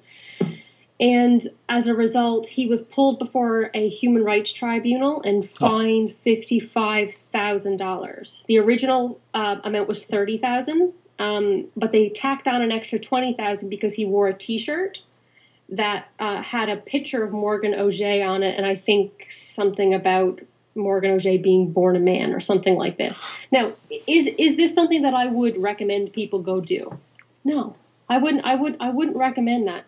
And as a result, he was pulled before a human rights tribunal and fined fifty-five thousand dollars. The original uh, amount was thirty thousand, um, but they tacked on an extra twenty thousand because he wore a T-shirt that uh, had a picture of Morgane Oger on it, and I think something about Morgane Oger being born a man or something like this. Now, is is this something that I would recommend people go do? No, I wouldn't. I would. I wouldn't recommend that.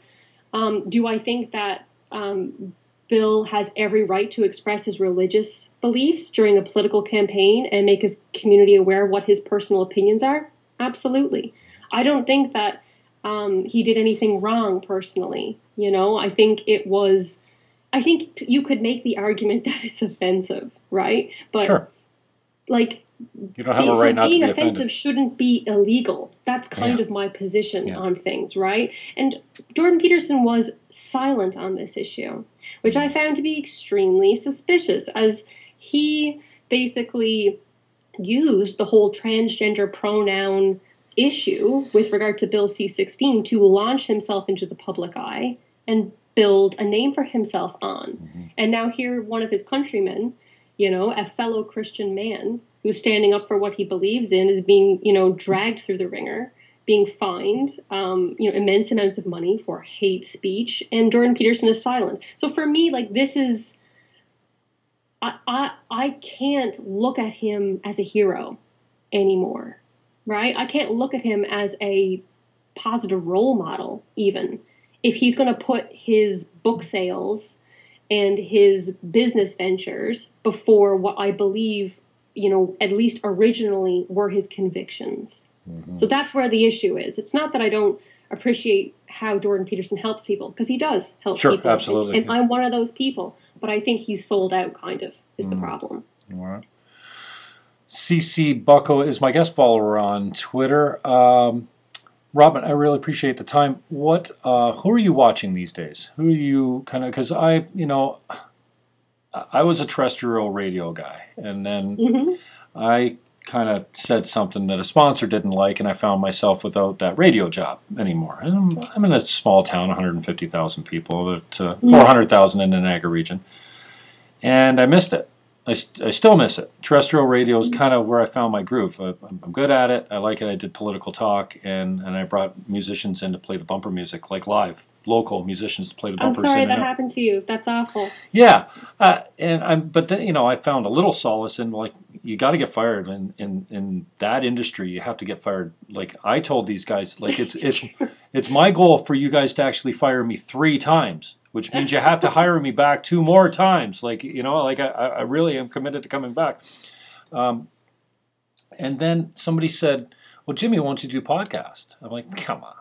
Um, do I think that um, Bill has every right to express his religious beliefs during a political campaign and make his community aware what his personal opinions are? Absolutely. I don't think that um, he did anything wrong personally. You know, I think it was. I think t- you could make the argument that it's offensive, right? But Sure. like You don't have a so right not to being be offensive offended. shouldn't be illegal. That's kind Yeah. of my position Yeah. on things, right? And Jordan Peterson was silent on this issue, which I found to be extremely suspicious, as he basically used the whole transgender pronoun issue with regard to Bill C 16 to launch himself into the public eye and build a name for himself on. Mm-hmm. And now, here, one of his countrymen, you know, a fellow Christian man who's standing up for what he believes in, is being, you know, dragged through the wringer, being fined, um, you know, immense amounts of money for hate speech, and Jordan Peterson is silent. So for me, like, this is. I, I, I can't look at him as a hero anymore, right? I can't look at him as a positive role model, even. If he's going to put his book sales and his business ventures before what I believe, you know, at least originally were his convictions. Mm-hmm. So that's where the issue is. It's not that I don't appreciate how Jordan Peterson helps people, because he does help Sure, people. absolutely. And, and I'm one of those people, but I think he's sold out, kind of, is Mm. the problem. All right. CC Bucko is my guest follower on Twitter. Um, Robin, I really appreciate the time. What, uh, who are you watching these days? Who are you kind of? Because I, you know, I was a terrestrial radio guy, and then hmm I kind of said something that a sponsor didn't like, and I found myself without that radio job anymore. And I'm, I'm in a small town, 150,000 people, but uh, 400,000 in the Niagara region, and I missed it. I, st- I still miss it. Terrestrial radio is kind of where I found my groove. I, I'm I'm good at it. I like it. I did political talk, and, and I brought musicians in to play the bumper music, like live, local musicians to play the I'm sorry that happened to you. That's awful. Yeah, uh, and I'm, but then you know, I found a little solace in like you got to get fired in, in in that industry. You have to get fired. Like I told these guys, like it's it's it's my goal for you guys to actually fire me three times, which means you have to hire me back two more times. Like you know, like I, I really am committed to coming back. Um, and then somebody said, "Well, Jimmy, why don't you do podcast?" I'm like, "Come on."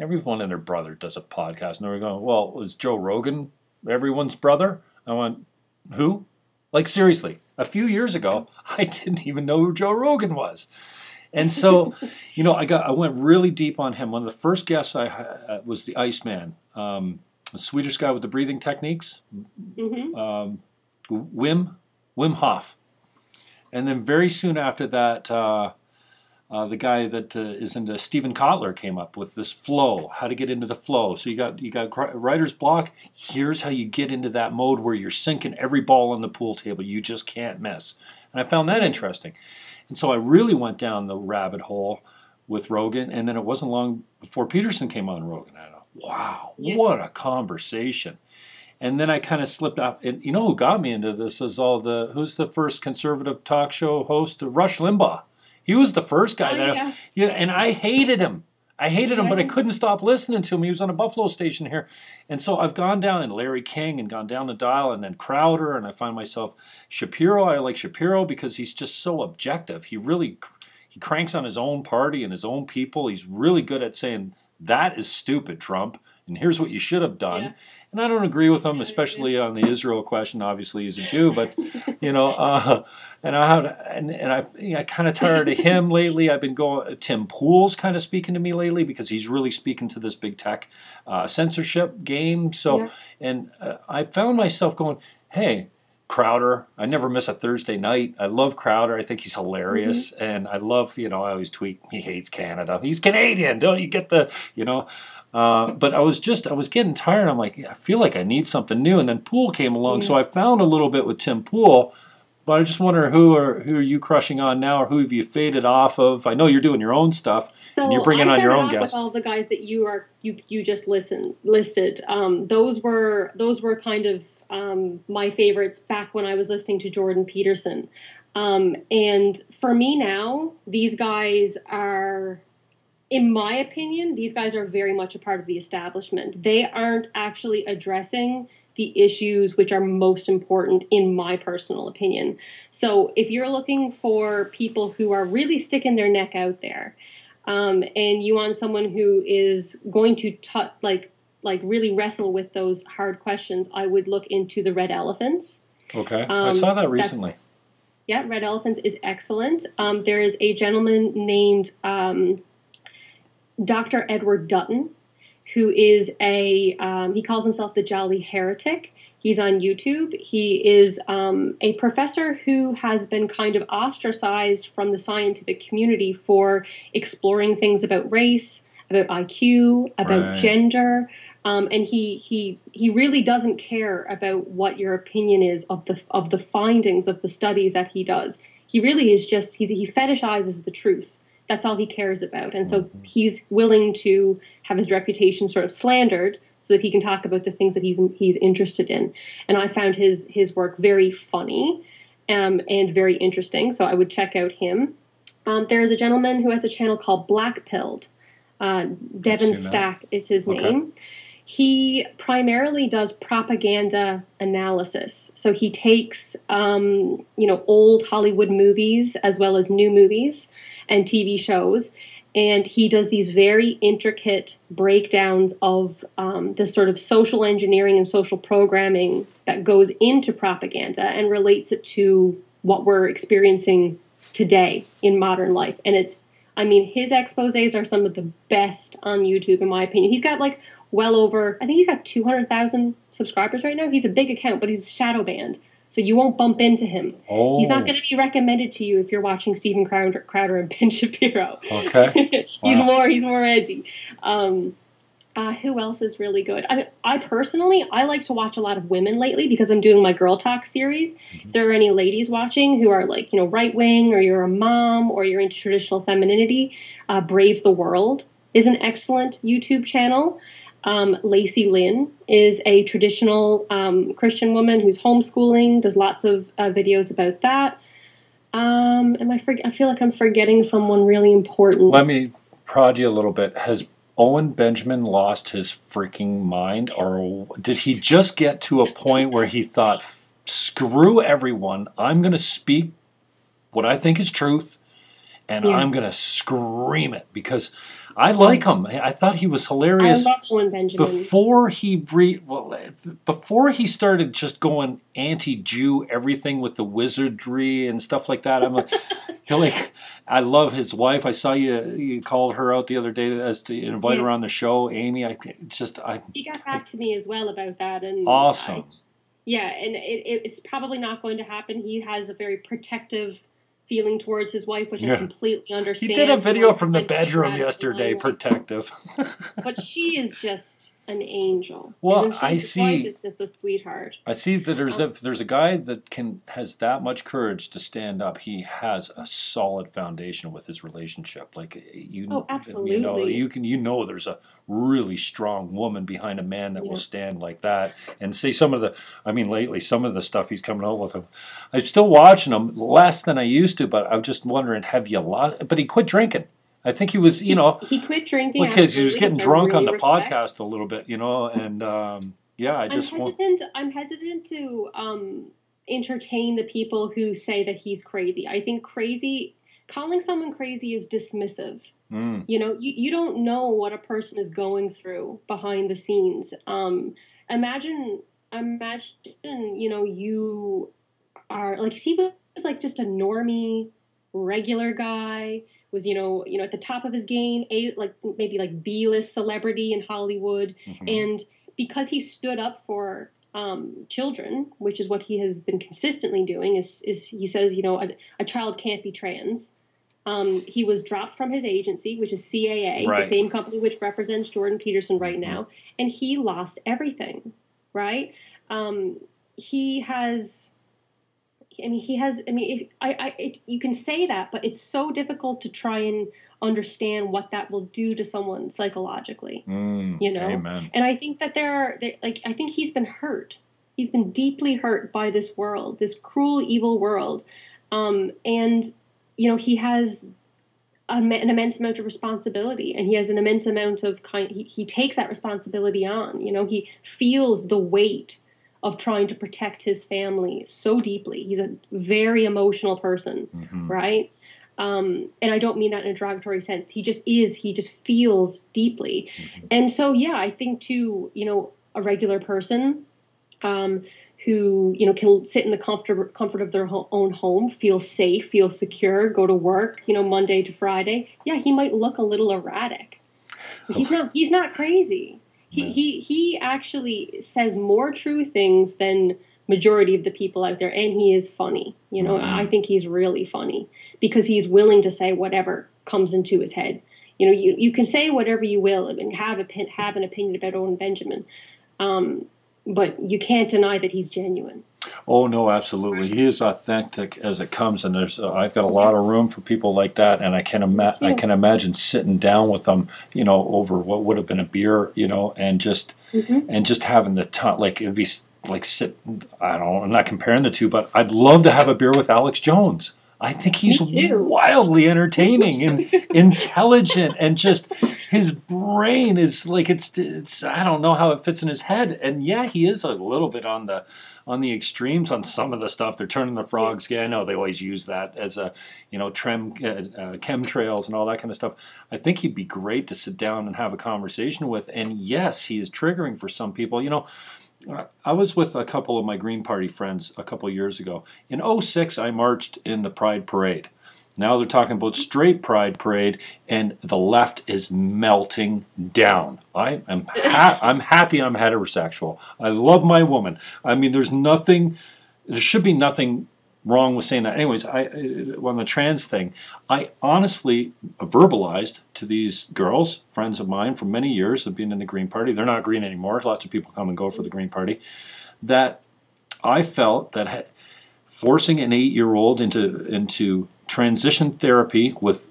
Everyone and their brother does a podcast. And they were going, well, was Joe Rogan everyone's brother? I went, who? Like, seriously, a few years ago, I didn't even know who Joe Rogan was. And so, you know, I got I went really deep on him. One of the first guests I had was the Iceman, um, the Swedish guy with the breathing techniques, hmm um, Wim Wim Hof, and then very soon after that, uh, uh, the guy that uh, is into Steven Kotler came up with this flow, how to get into the flow. So you got you got writer's block. Here's how you get into that mode where you're sinking every ball on the pool table. You just can't miss. And I found that interesting. And so I really went down the rabbit hole with Rogan. And then it wasn't long before Peterson came on Rogan. I wow, Yeah. what a conversation. And then I kind of slipped up. And you know who got me into this is all the who's the first conservative talk show host? Rush Limbaugh. He was the first guy Oh, that, yeah. yeah, and I hated him. I hated him, but I couldn't stop listening to him. He was on a Buffalo station here, and so I've gone down and Larry King and gone down the dial, and then Crowder, and I find myself Shapiro. I like Shapiro because he's just so objective. He really he cranks on his own party and his own people. He's really good at saying that is stupid, Trump, and here's what you should have done. Yeah. And I don't agree with him, especially on the Israel question. Obviously, he's a Jew, but you know, uh, and I had, and, and I, you know, I kind of tired of him lately. I've been going. Tim Pool's kind of speaking to me lately because he's really speaking to this big tech uh, censorship game. So, Yeah. and uh, I found myself going, hey. Crowder, I never miss a Thursday night. I love Crowder. I think he's hilarious, and I love you know I always tweet he hates Canada. He's Canadian, don't you get the you know? Uh, but I was just I was getting tired. I'm like I feel like I need something new, and then Pool came along, so I found a little bit with Tim Pool. But I just wonder who are who are you crushing on now, or who have you faded off of? I know you're doing your own stuff. So you're bringing I on your own off guests. With all the guys that you are you you just listen listed, um, those were those were kind of um, my favorites back when I was listening to Jordan Peterson. Um, and for me now, these guys are, in my opinion, these guys are very much a part of the establishment. They aren't actually addressing the issues which are most important in my personal opinion. So if you're looking for people who are really sticking their neck out there, um, and you want someone who is going to t- like like really wrestle with those hard questions, I would look into the Red Elephants. Okay, I saw Um, that recently. Yeah, Red Elephants is excellent. Um, there is a gentleman named um, Dr. Edward Dutton, who is a, um, he calls himself the Jolly Heretic. He's on YouTube. He is um, a professor who has been kind of ostracized from the scientific community for exploring things about race, about IQ, about Right. gender. Um, and he, he he really doesn't care about what your opinion is of the of the findings of the studies that he does. He really is just he's, he fetishizes the truth. That's all he cares about, and so he's willing to have his reputation sort of slandered so that he can talk about the things that he's he's interested in. And I found his his work very funny um, and very interesting. So I would check out him. Um, there is a gentleman who has a channel called Black Pilled. Uh, Devon. Stack is his Okay. name. He primarily does propaganda analysis. So he takes, um, you know, old Hollywood movies as well as new movies and TV shows, and he does these very intricate breakdowns of um, the sort of social engineering and social programming that goes into propaganda and relates it to what we're experiencing today in modern life. And it's, I mean, his exposés are some of the best on YouTube, in my opinion. He's got like well over, I think he's got 200,000 subscribers right now. He's a big account, but he's shadow banned. So you won't bump into him. Oh, He's not going to be recommended to you if you're watching Steven Crowder, Crowder and Ben Shapiro. Okay. he's Wow. more he's more edgy. Um, uh, who else is really good? I mean, I personally I like to watch a lot of women lately because I'm doing my Girl Talk series. If there are any ladies watching who are like you know right wing or you're a mom or you're into traditional femininity, uh, Brave the World is an excellent YouTube channel. Um, Lacey Lynn is a traditional um, Christian woman who's homeschooling, does lots of uh, videos about that. Um, am I forg I feel like I'm forgetting someone really important. Let me prod you a little bit. Has Owen Benjamin lost his freaking mind, or did he just get to a point where he thought, "Screw everyone! I'm going to speak what I think is truth, and Yeah. I'm going to scream it because I like him. I thought he was hilarious." I love Owen Benjamin. before he re- well, before he started just going anti-Jew everything with the wizardry and stuff like that, I'm like, you're like, I love his wife. I saw you you called her out the other day as to invite her on the show, Amy. I just I he got back to me as well about that, and Awesome. I- yeah, and it, it's probably not going to happen. He has a very protective feeling towards his wife, which Yeah. I completely understand. he understand. did a video from the try to keep her bedroom out of the yesterday, protective. but she is just an angel. Well. I see. This is a sweetheart. I see that there's um, a there's a guy that can has that much courage to stand up. He has a solid foundation with his relationship. Like you, Oh, absolutely. you know, you can you know there's a really strong woman behind a man that will stand like that and see some of the. I mean, lately some of the stuff he's coming out with. I'm still watching him less than I used to, but I'm just wondering, have you lost? But he quit drinking. I think he was, you know, He quit drinking because he was getting drunk on the respect. podcast a little bit, you know, and um, yeah, I I'm just want. hesitant. I'm hesitant to um, entertain the people who say that he's crazy. I think crazy, calling someone crazy is dismissive. Mm, You know, you, you don't know what a person is going through behind the scenes. Um, imagine, imagine, you know, you are like he was like just a normie, regular guy. Was you know you know at the top of his game, a like maybe like B list celebrity in Hollywood, mhm. and because he stood up for um, children, which is what he has been consistently doing, is, is he says, you know, a, a child can't be trans. Um, he was dropped from his agency, which is CAA, Right. the same company which represents Jordan Peterson right Mhm. now, and he lost everything, right? Um, he has. I mean, he has. I mean, if, I, I, it, you can say that, but it's so difficult to try and understand what that will do to someone psychologically. Mm, you know, amen. And I think that there are, like, I think he's been hurt. He's been deeply hurt by this world, this cruel, evil world. Um, and, you know, he has a, an immense amount of responsibility and he has an immense amount of kind, he, he takes that responsibility on. You know, he feels the weight of trying to protect his family so deeply. He's a very emotional person Mhm. right? Um, and I don't mean that in a derogatory sense. He just is. He just feels deeply. Mm-hmm. And so, yeah, I think too, you know, a regular person um, who, you know, can sit in the comfort, comfort of their ho- own home, feel safe, feel secure, go to work, you know, Monday to Friday. Yeah, he might look a little erratic. He's not. He's not crazy. He, he he actually says more true things than majority of the people out there and he is funny. You know mm-hmm. i think he's really funny because he's willing to say whatever comes into his head. You know you, you can say whatever you will and have a have an opinion about owen benjamin um, but you can't deny that he's genuine Oh no, absolutely. He is authentic as it comes, and there's uh, I've got a lot of room for people like that, and I can ima- I can imagine sitting down with them, you know, over what would have been a beer, you know, and just mm-hmm. and just having the time, like it'd be like sit. I don't. Know, I'm not comparing the two, but I'd love to have a beer with Alex Jones. I think he's wildly entertaining and intelligent, and just his brain is like it's it's. I don't know how it fits in his head, and yeah, he is a little bit on the on the extremes on some of the stuff. They're turning the frogs gay. I know they always use that as a, you know, trem, uh, uh, chemtrails and all that kind of stuff. I think he'd be great to sit down and have a conversation with. And yes, he is triggering for some people. You know, I was with a couple of my Green Party friends a couple of years ago. In 06, I marched in the Pride Parade. Now they're talking about straight pride parade, and the left is melting down. I am ha- I'm happy I'm heterosexual. I love my woman. I mean, there's nothing. There should be nothing wrong with saying that. Anyways, I uh, on the trans thing, I honestly verbalized to these girls, friends of mine for many years of being in the Green Party. They're not green anymore. Lots of people come and go for the Green Party. That I felt that forcing an eight-year-old into into transition therapy with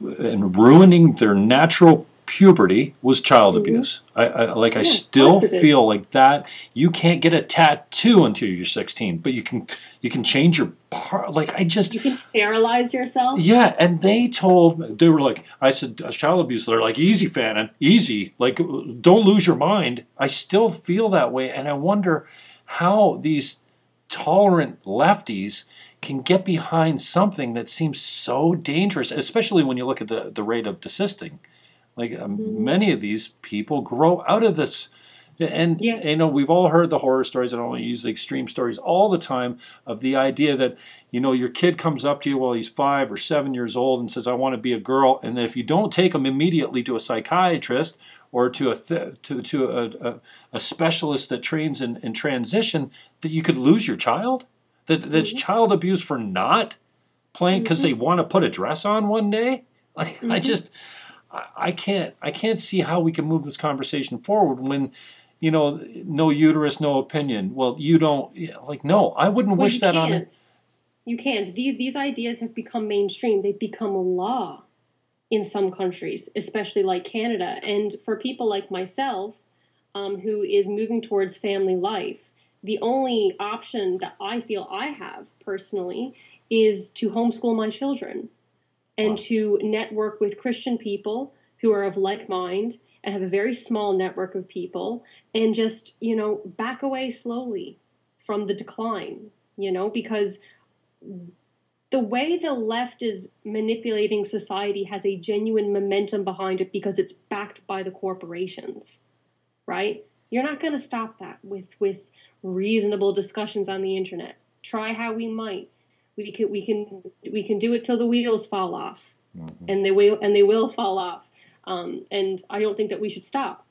and ruining their natural puberty was child mm-hmm. abuse. I, I like. Yeah, I still feel like that. You can't get a tattoo until you're 16, but you can. You can change your part. Like I just. You can sterilize yourself. Yeah, and they told they were like, I said, child abuse. They're like, easy, Fannon, easy. Like, don't lose your mind. I still feel that way, and I wonder how these tolerant lefties can get behind something that seems so dangerous, especially when you look at the, the rate of desisting. Like um, mm-hmm. many of these people grow out of this. And yes. you know we've all heard the horror stories. I don't want to use the extreme stories all the time of the idea that you know your kid comes up to you while he's five or seven years old and says, "I want to be a girl," and if you don't take him immediately to a psychiatrist or to a th- to to a, a, a, specialist that trains in, in transition, that you could lose your child. That that's mm-hmm. child abuse for not playing because mm-hmm. they want to put a dress on one day. Like mm-hmm. I just I, can't I can't see how we can move this conversation forward when you know no uterus no opinion. Well, you don't like no. I wouldn't well, wish that can't. on it. You can't. These these ideas have become mainstream. They've become a law in some countries, especially like Canada. And for people like myself, um, who is moving towards family life, the only option that I feel I have personally is to homeschool my children and wow. to network with Christian people who are of like mind and have a very small network of people and just, you know, back away slowly from the decline, you know, because the way the left is manipulating society has a genuine momentum behind it because it's backed by the corporations, right? You're not going to stop that with with reasonable discussions on the internet. Try how we might. We can we can we can do it till the wheels fall off, mm-hmm. and they will and they will fall off. Um, and I don't think that we should stop,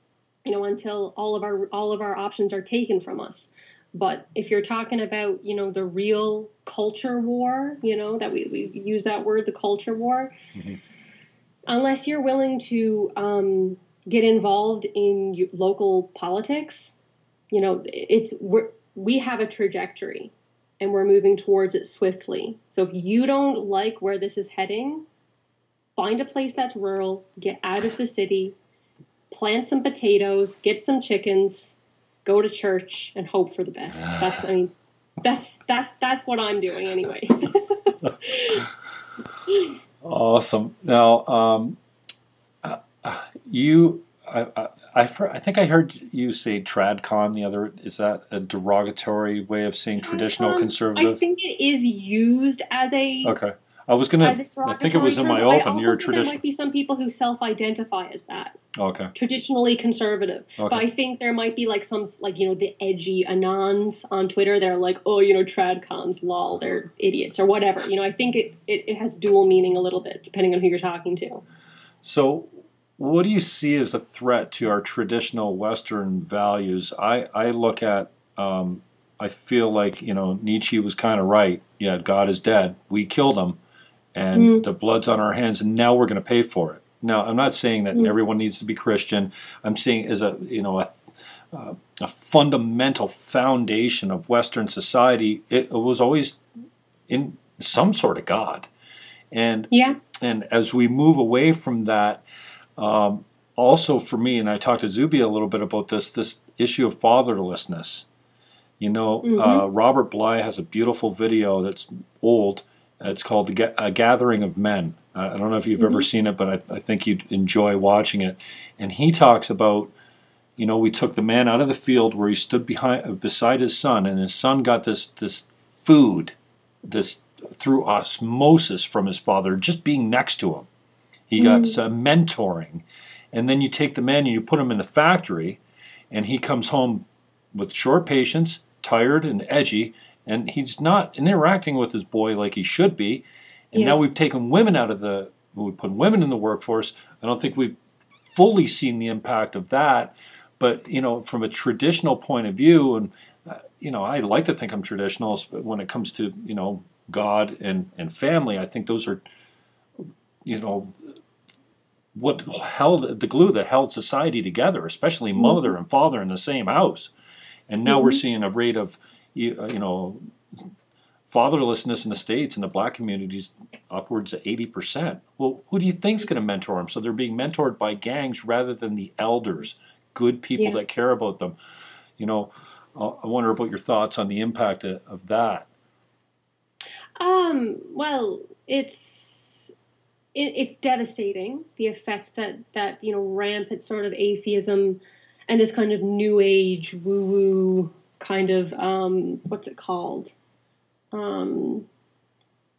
you know, until all of our all of our options are taken from us. But if you're talking about, you know, the real culture war, you know, that we, we use that word, the culture war, mm-hmm. unless you're willing to um, get involved in local politics, you know, it's we're, we have a trajectory and we're moving towards it swiftly. So if you don't like where this is heading, find a place that's rural, get out of the city, plant some potatoes, get some chickens, go to church and hope for the best. That's I mean that's that's that's what I'm doing anyway. awesome. Now um, uh, you I, I, I, I think I heard you say tradcon the other. Is that a derogatory way of saying traditional conservative? I think it is used as a okay. I was gonna. I think it was in my open. Your think there might be some people who self-identify as that, Okay. traditionally conservative. But Okay. I think there might be like some like you know the edgy anons on Twitter. They're like, oh, you know, tradcons, lol, they're idiots or whatever. You know, I think it, it, it has dual meaning a little bit depending on who you're talking to. So, what do you see as a threat to our traditional Western values? I, I look at, um, I feel like, you know, Nietzsche was kind of right. Yeah, God is dead. We killed him, and Mm. the blood's on our hands, and now we're going to pay for it. Now, I'm not saying that Mm. everyone needs to be Christian. I'm saying as a, you know, a, uh, a fundamental foundation of Western society, it, it was always in some sort of God. And Yeah. and as we move away from that, um, also for me, and I talked to Zuby a little bit about this, this issue of fatherlessness. You know, uh, Mhm. Robert Bly has a beautiful video that's old. It's called A Gathering of Men. I I don't know if you've ever seen it, but I, I think you'd enjoy watching it. And he talks about, you know, we took the man out of the field where he stood behind beside his son, and his son got this this food, this through osmosis from his father, just being next to him. He got some mentoring, and then you take the man and you put him in the factory, and he comes home with short patience, tired and edgy, and he's not interacting with his boy like he should be. And now we've taken women out of the, we put women in the workforce. I don't think we've fully seen the impact of that. But you know, from a traditional point of view, and uh, you know, I like to think I'm traditional but when it comes to you know God and and family. I think those are, you know, what held the glue that held society together, especially mother and father in the same house. And now we're Mhm. seeing a rate of you uh, know fatherlessness in the states and the black communities upwards of 80%. Well, who do you think's going to mentor them? So they're being mentored by gangs rather than the elders, good people Yeah. that care about them. You know, uh, I wonder about your thoughts on the impact of, of that. Um, well, it's it, it's devastating the effect that that you know rampant sort of atheism and this kind of new age woo woo kind of um, what's it called? Um,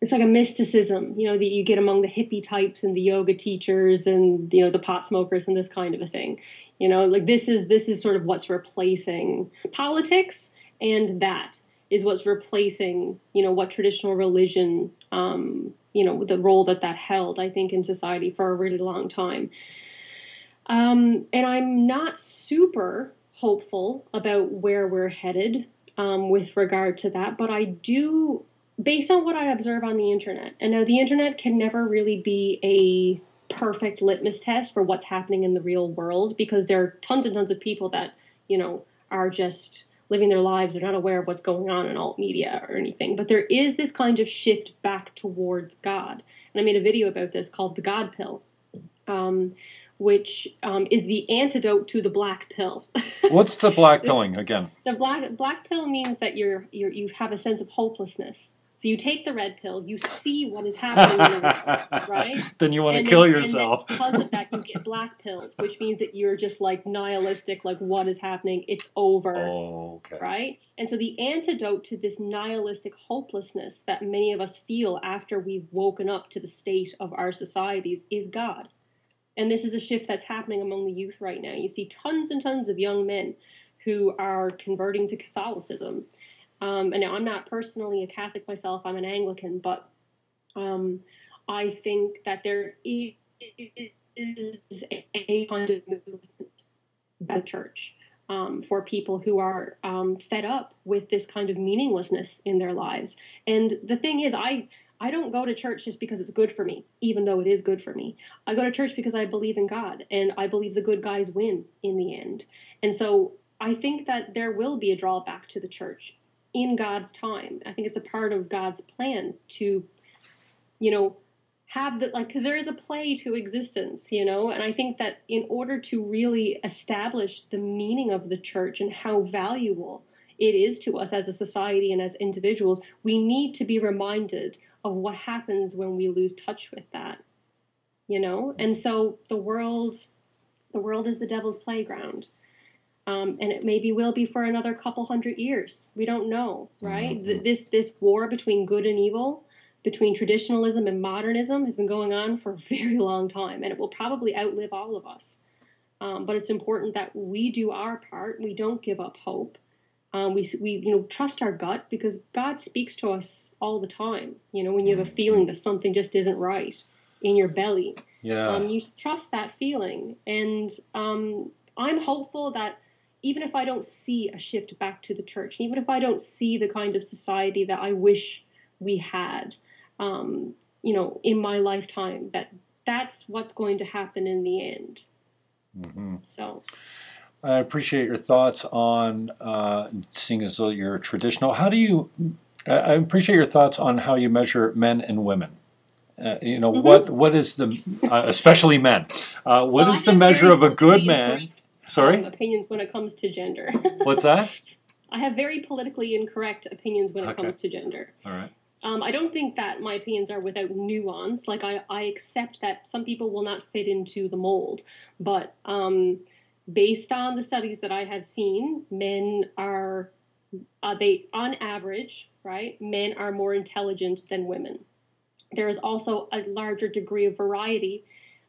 it's like a mysticism, you know, that you get among the hippie types and the yoga teachers and you know the pot smokers and this kind of a thing. You know, like this is this is sort of what's replacing politics, and that is what's replacing you know what traditional religion um, you know the role that that held i think in society for a really long time. Um, and i'm not super hopeful about where we're headed um, with regard to that but i do based on what i observe on the internet and now the internet can never really be a perfect litmus test for what's happening in the real world because there are tons and tons of people that you know are just living their lives they're not aware of what's going on in alt media or anything but there is this kind of shift back towards god. And i made a video about this called the god pill um, which um, is the antidote to the black pill. What's the black pilling again? the black black pill means that you're, you're you have a sense of hopelessness so you take the red pill you see what is happening in the world right? Then you want to kill then- yourself. Because of that, you get black pilled, which means that you're just like nihilistic, like what is happening? It's over, okay. right? And so the antidote to this nihilistic hopelessness that many of us feel after we've woken up to the state of our societies is God. And this is a shift that's happening among the youth right now. You see tons and tons of young men who are converting to Catholicism. Um, and I'm not personally a Catholic myself, I'm an Anglican, but um, I think that there is a kind of movement by the church um, for people who are um, fed up with this kind of meaninglessness in their lives. And the thing is, I I don't go to church just because it's good for me, even though it is good for me. I go to church because I believe in God and I believe the good guys win in the end. And so I think that there will be a drawback to the church in God's time. I think it's a part of God's plan to, you know, have the like because there is a play to existence, you know, and I think that in order to really establish the meaning of the church and how valuable it is to us as a society and as individuals, we need to be reminded of what happens when we lose touch with that. You know? And so the world the world is the devil's playground. Um, and it maybe will be for another couple hundred years. We don't know, right? Mhm. Th- This this war between good and evil between traditionalism and modernism has been going on for a very long time, and it will probably outlive all of us. Um, but it's important that we do our part. We don't give up hope. Um, we, we you know trust our gut because God speaks to us all the time. You know when you have a feeling that something just isn't right in your belly, Yeah. um, you trust that feeling. And um, I'm hopeful that even if I don't see a shift back to the church, even if I don't see the kind of society that I wish we had, um, you know, in my lifetime, that that's what's going to happen in the end. Mhm. So. I appreciate your thoughts on uh, seeing as though you're traditional. How do you? I appreciate your thoughts on how you measure men and women. Uh, you know Mhm. what? What is the, uh, especially men? Uh, what Well, is the measure of a good man? Sorry, opinions when it comes to gender. what's that? I have very politically incorrect opinions when it Okay. comes to gender. All right. Um, I don't think that my opinions are without nuance. Like I, I accept that some people will not fit into the mold, but um, based on the studies that I have seen, men are uh, they on average, right? Men are more intelligent than women. There is also a larger degree of variety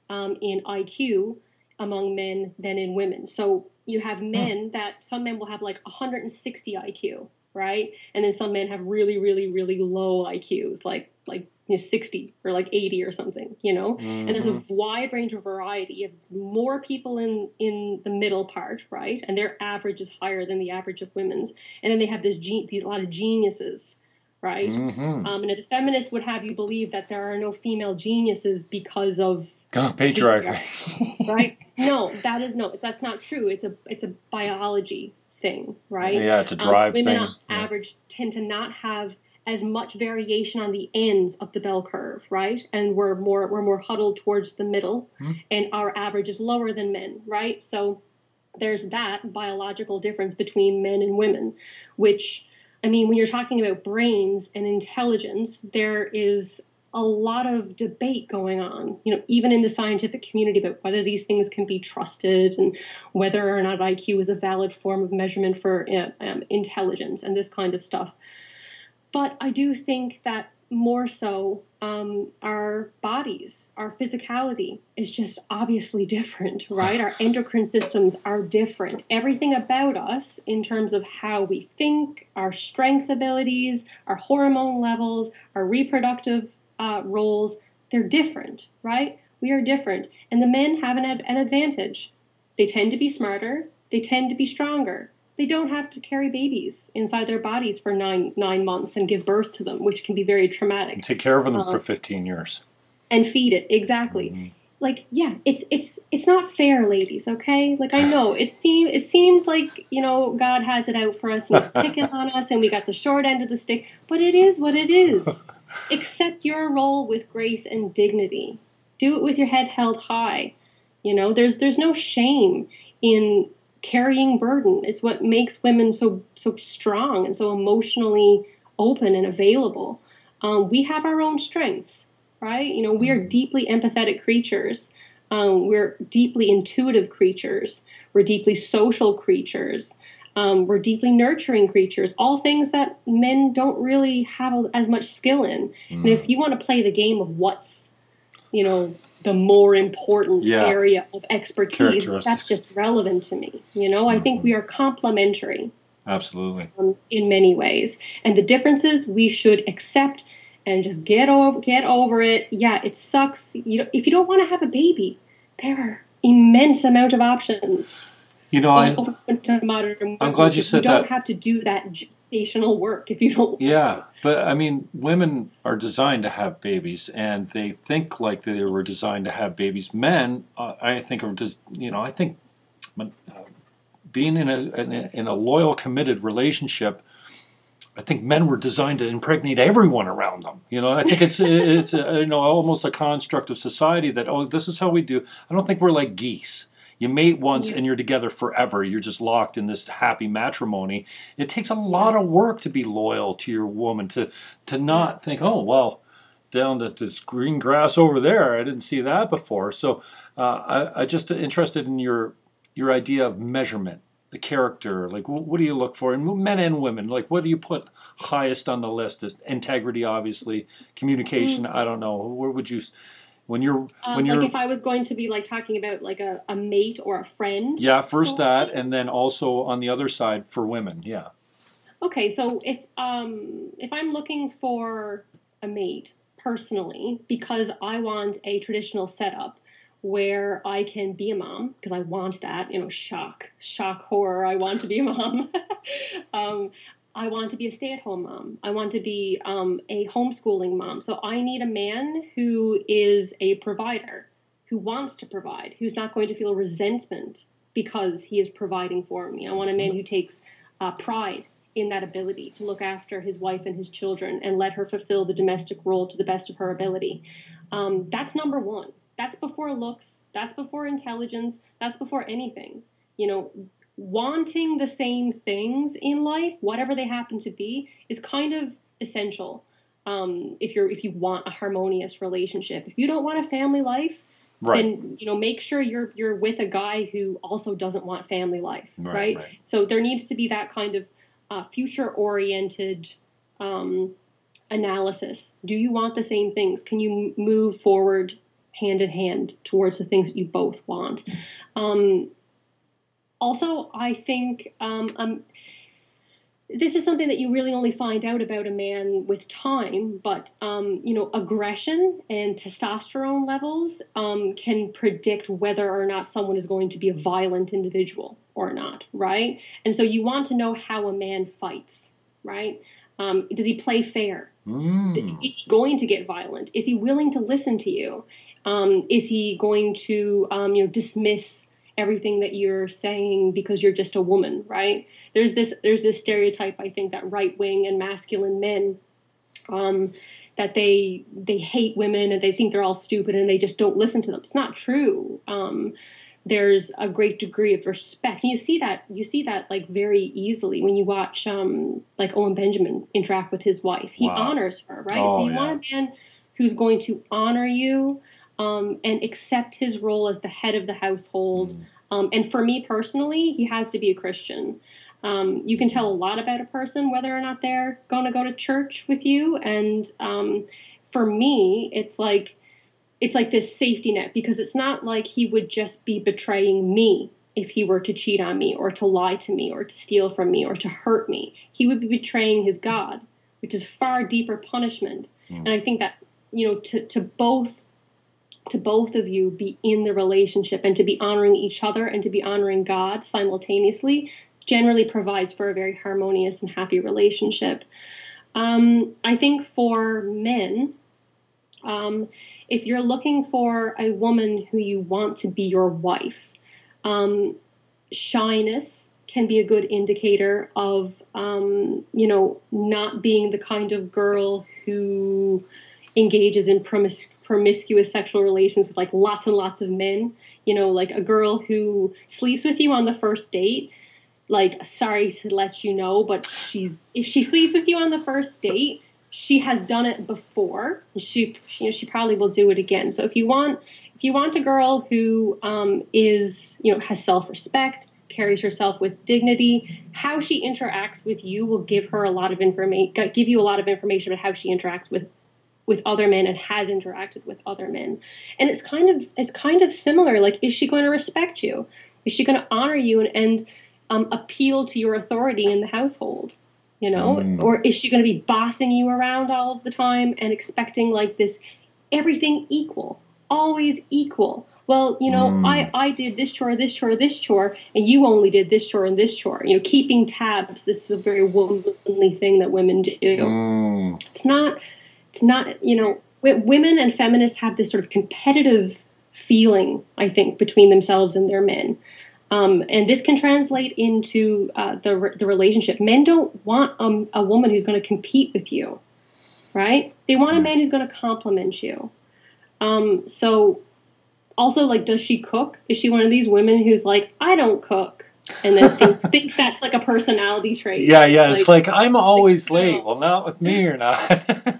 um, in IQ among men than in women. So you have men that some men will have like 160 IQ, right? And then some men have really, really, really low IQs, like like you know, 60 or like 80 or something, you know. And there's a Mhm. wide range of variety. You have more people in in the middle part, right? And their average is higher than the average of women's. And then they have this these a lot of geniuses, right? Mhm. Um, and the feminists would have you believe that there are no female geniuses because of God, patriarchy. right? No, that is no, that's not true. It's a it's a biology thing, right? Yeah, it's a Um, drive women thing. on Yeah. average tend to not have as much variation on the ends of the bell curve, right? And we're more we're more huddled towards the middle, Hmm. and our average is lower than men, right? So there's that biological difference between men and women, which I mean, when you're talking about brains and intelligence, there is a lot of debate going on, you know, even in the scientific community about whether these things can be trusted and whether or not IQ is a valid form of measurement for uh, um, intelligence and this kind of stuff. But I do think that more so, um, our bodies, our physicality is just obviously different, right? Our endocrine systems are different. Everything about us, in terms of how we think, our strength abilities, our hormone levels, our reproductive uh, roles, they're different, right? We are different. And the men have an, an advantage. They tend to be smarter, they tend to be stronger. They don't have to carry babies inside their bodies for nine nine months and give birth to them, which can be very traumatic. Take care of them Uh, for 15 years. And feed it exactly. Mhm. Like yeah, it's it's it's not fair, ladies. Okay, like I know it seems it seems like you know God has it out for us and He's picking on us, and we got the short end of the stick. But it is what it is. Accept your role with grace and dignity. Do it with your head held high. You know, there's there's no shame in carrying burden. It's what makes women so so strong and so emotionally open and available. Um, we have our own strengths, right? You know, we are deeply empathetic creatures. Um, we're deeply intuitive creatures. We're deeply social creatures. Um, we're deeply nurturing creatures. All things that men don't really have as much skill in. And if you want to play the game of what's, you know, the more important Yeah. area of expertise, that's just relevant to me. You know, I think we are complementary Absolutely. um, in many ways, and the differences we should accept and just get over get over it. Yeah, it sucks. You know, if you don't want to have a baby, there are immense amount of options. You know, I, over to modern I'm glad you said you don't have to do that gestational work if you don't. Yeah, but I mean, women are designed to have babies, and they think like they were designed to have babies. Men, uh, I think, are just you know, I think uh, being in a, in a in a loyal, committed relationship. I think men were designed to impregnate everyone around them. You know, I think it's it's uh you know almost a construct of society that oh this is how we do. I don't think we're like geese. You mate once Yeah. and you're together forever. You're just locked in this happy matrimony. It takes a lot of work to be loyal to your woman to to not Yes. think oh well down to this green grass over there. I didn't see that before. So uh, I I just interested in your your idea of measurement the character? Like, wh- what do you look for in men and women? Like, what do you put highest on the list? Is integrity, obviously, communication. I don't know. Where would you, when you're Um, when you're like if I was going to be like talking about like a, a mate or a friend. yeah, first So- that, and then also on the other side for women. Yeah. Okay, so if um if I'm looking for a mate personally because I want a traditional setup where I can be a mom because I want that, you know, shock, shock horror. I want to be a mom. um, I want to be a stay-at-home mom. I want to be um, a homeschooling mom. So I need a man who is a provider, who wants to provide, who's not going to feel resentment because he is providing for me. I want a man who takes uh, pride in that ability to look after his wife and his children and let her fulfill the domestic role to the best of her ability. Um, that's number one. That's before looks. That's before intelligence. That's before anything. You know, wanting the same things in life, whatever they happen to be, is kind of essential. Um, if you're if you want a harmonious relationship, if you don't want a family life, Right. then you know make sure you're you're with a guy who also doesn't want family life, Right, right? right. So there needs to be that kind of uh, future oriented um, analysis. Do you want the same things? Can you m- move forward hand in hand towards the things that you both want? Um, also, I think um, um, this is something that you really only find out about a man with time, but um, you know, aggression and testosterone levels um, can predict whether or not someone is going to be a violent individual or not, right? And so you want to know how a man fights, right? Um, does he play fair? Mm. Is he going to get violent? Is he willing to listen to you? Um, is he going to, um, you know, dismiss everything that you're saying because you're just a woman, right? There's this there's this stereotype I think that right wing and masculine men um, that they they hate women and they think they're all stupid and they just don't listen to them. It's not true. Um, there's a great degree of respect. And you see that you see that like very easily when you watch um, like Owen Benjamin interact with his wife. He Wow. honors her, right? Oh, so you yeah. want a man who's going to honor you um, and accept his role as the head of the household. Um, and for me personally, he has to be a Christian. Um, you can tell a lot about a person whether or not they're going to go to church with you. And um, for me, it's like it's like this safety net because it's not like he would just be betraying me if he were to cheat on me or to lie to me or to steal from me or to hurt me. He would be betraying his God, which is far deeper punishment. And I think that you know to to both to both of you be in the relationship and to be honoring each other and to be honoring God simultaneously generally provides for a very harmonious and happy relationship. Um, I think for men, um, if you're looking for a woman who you want to be your wife, um, shyness can be a good indicator of, um, you know, not being the kind of girl who engages in promis- promiscuous sexual relations with like lots and lots of men. You know, like a girl who sleeps with you on the first date. Like, sorry to let you know, but she's if she sleeps with you on the first date, she has done it before. She, you know, she probably will do it again. So if you want, if you want a girl who um, is, you know, has self-respect, carries herself with dignity, how she interacts with you will give her a lot of information, give you a lot of information about how she interacts with with other men and has interacted with other men. And it's kind of it's kind of similar. Like, is she going to respect you? Is she going to honor you and, and um, appeal to your authority in the household? You know, Mm. or is she going to be bossing you around all of the time and expecting like this everything equal, always equal? Well, you know, Mm. I, I did this chore, this chore, this chore, and you only did this chore and this chore. You know, keeping tabs. This is a very womanly thing that women do Mm. it's not it's not you know women and feminists have this sort of competitive feeling i think between themselves and their men. Um, and this can translate into uh, the, re- the relationship. Men don't want um, a woman who's going to compete with you right? They want a man who's going to compliment you. Um, so also like does she cook? Is she one of these women who's like i don't cook and then thinks, thinks that's like a personality trait Yeah, yeah. It's like, I'm always like, late. no. Well, not with me or not.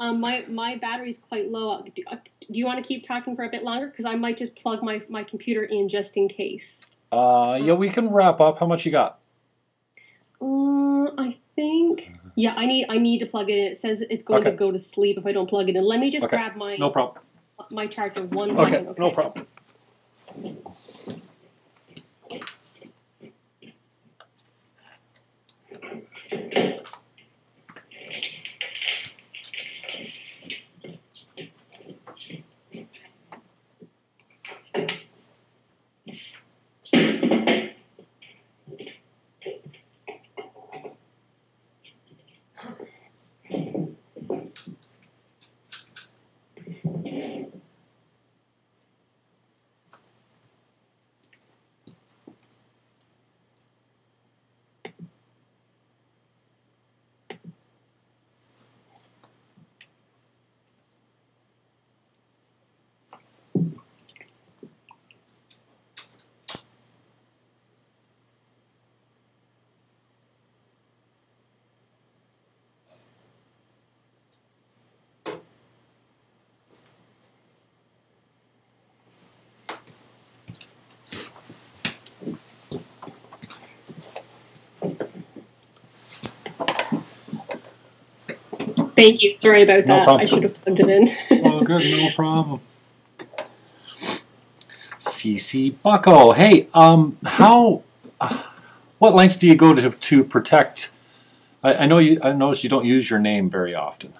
Um, my my battery's quite low. Do, uh, do you want to keep talking for a bit longer? Because I might just plug my my computer in just in case. Uh, yeah, we can wrap up. How much you got? Uh, I think. Yeah, I need I need to plug it in. It says it's going Okay. to go to sleep if I don't plug it in. Let me just Okay. grab my No problem. my charger one Okay, second. no problem. Thank you. Sorry about No that. problem. I should have plugged it in. Oh, good, no problem. CC Bucko. Hey, um, how, uh, what lengths do you go to to protect? I, I know you. I notice you don't use your name very often.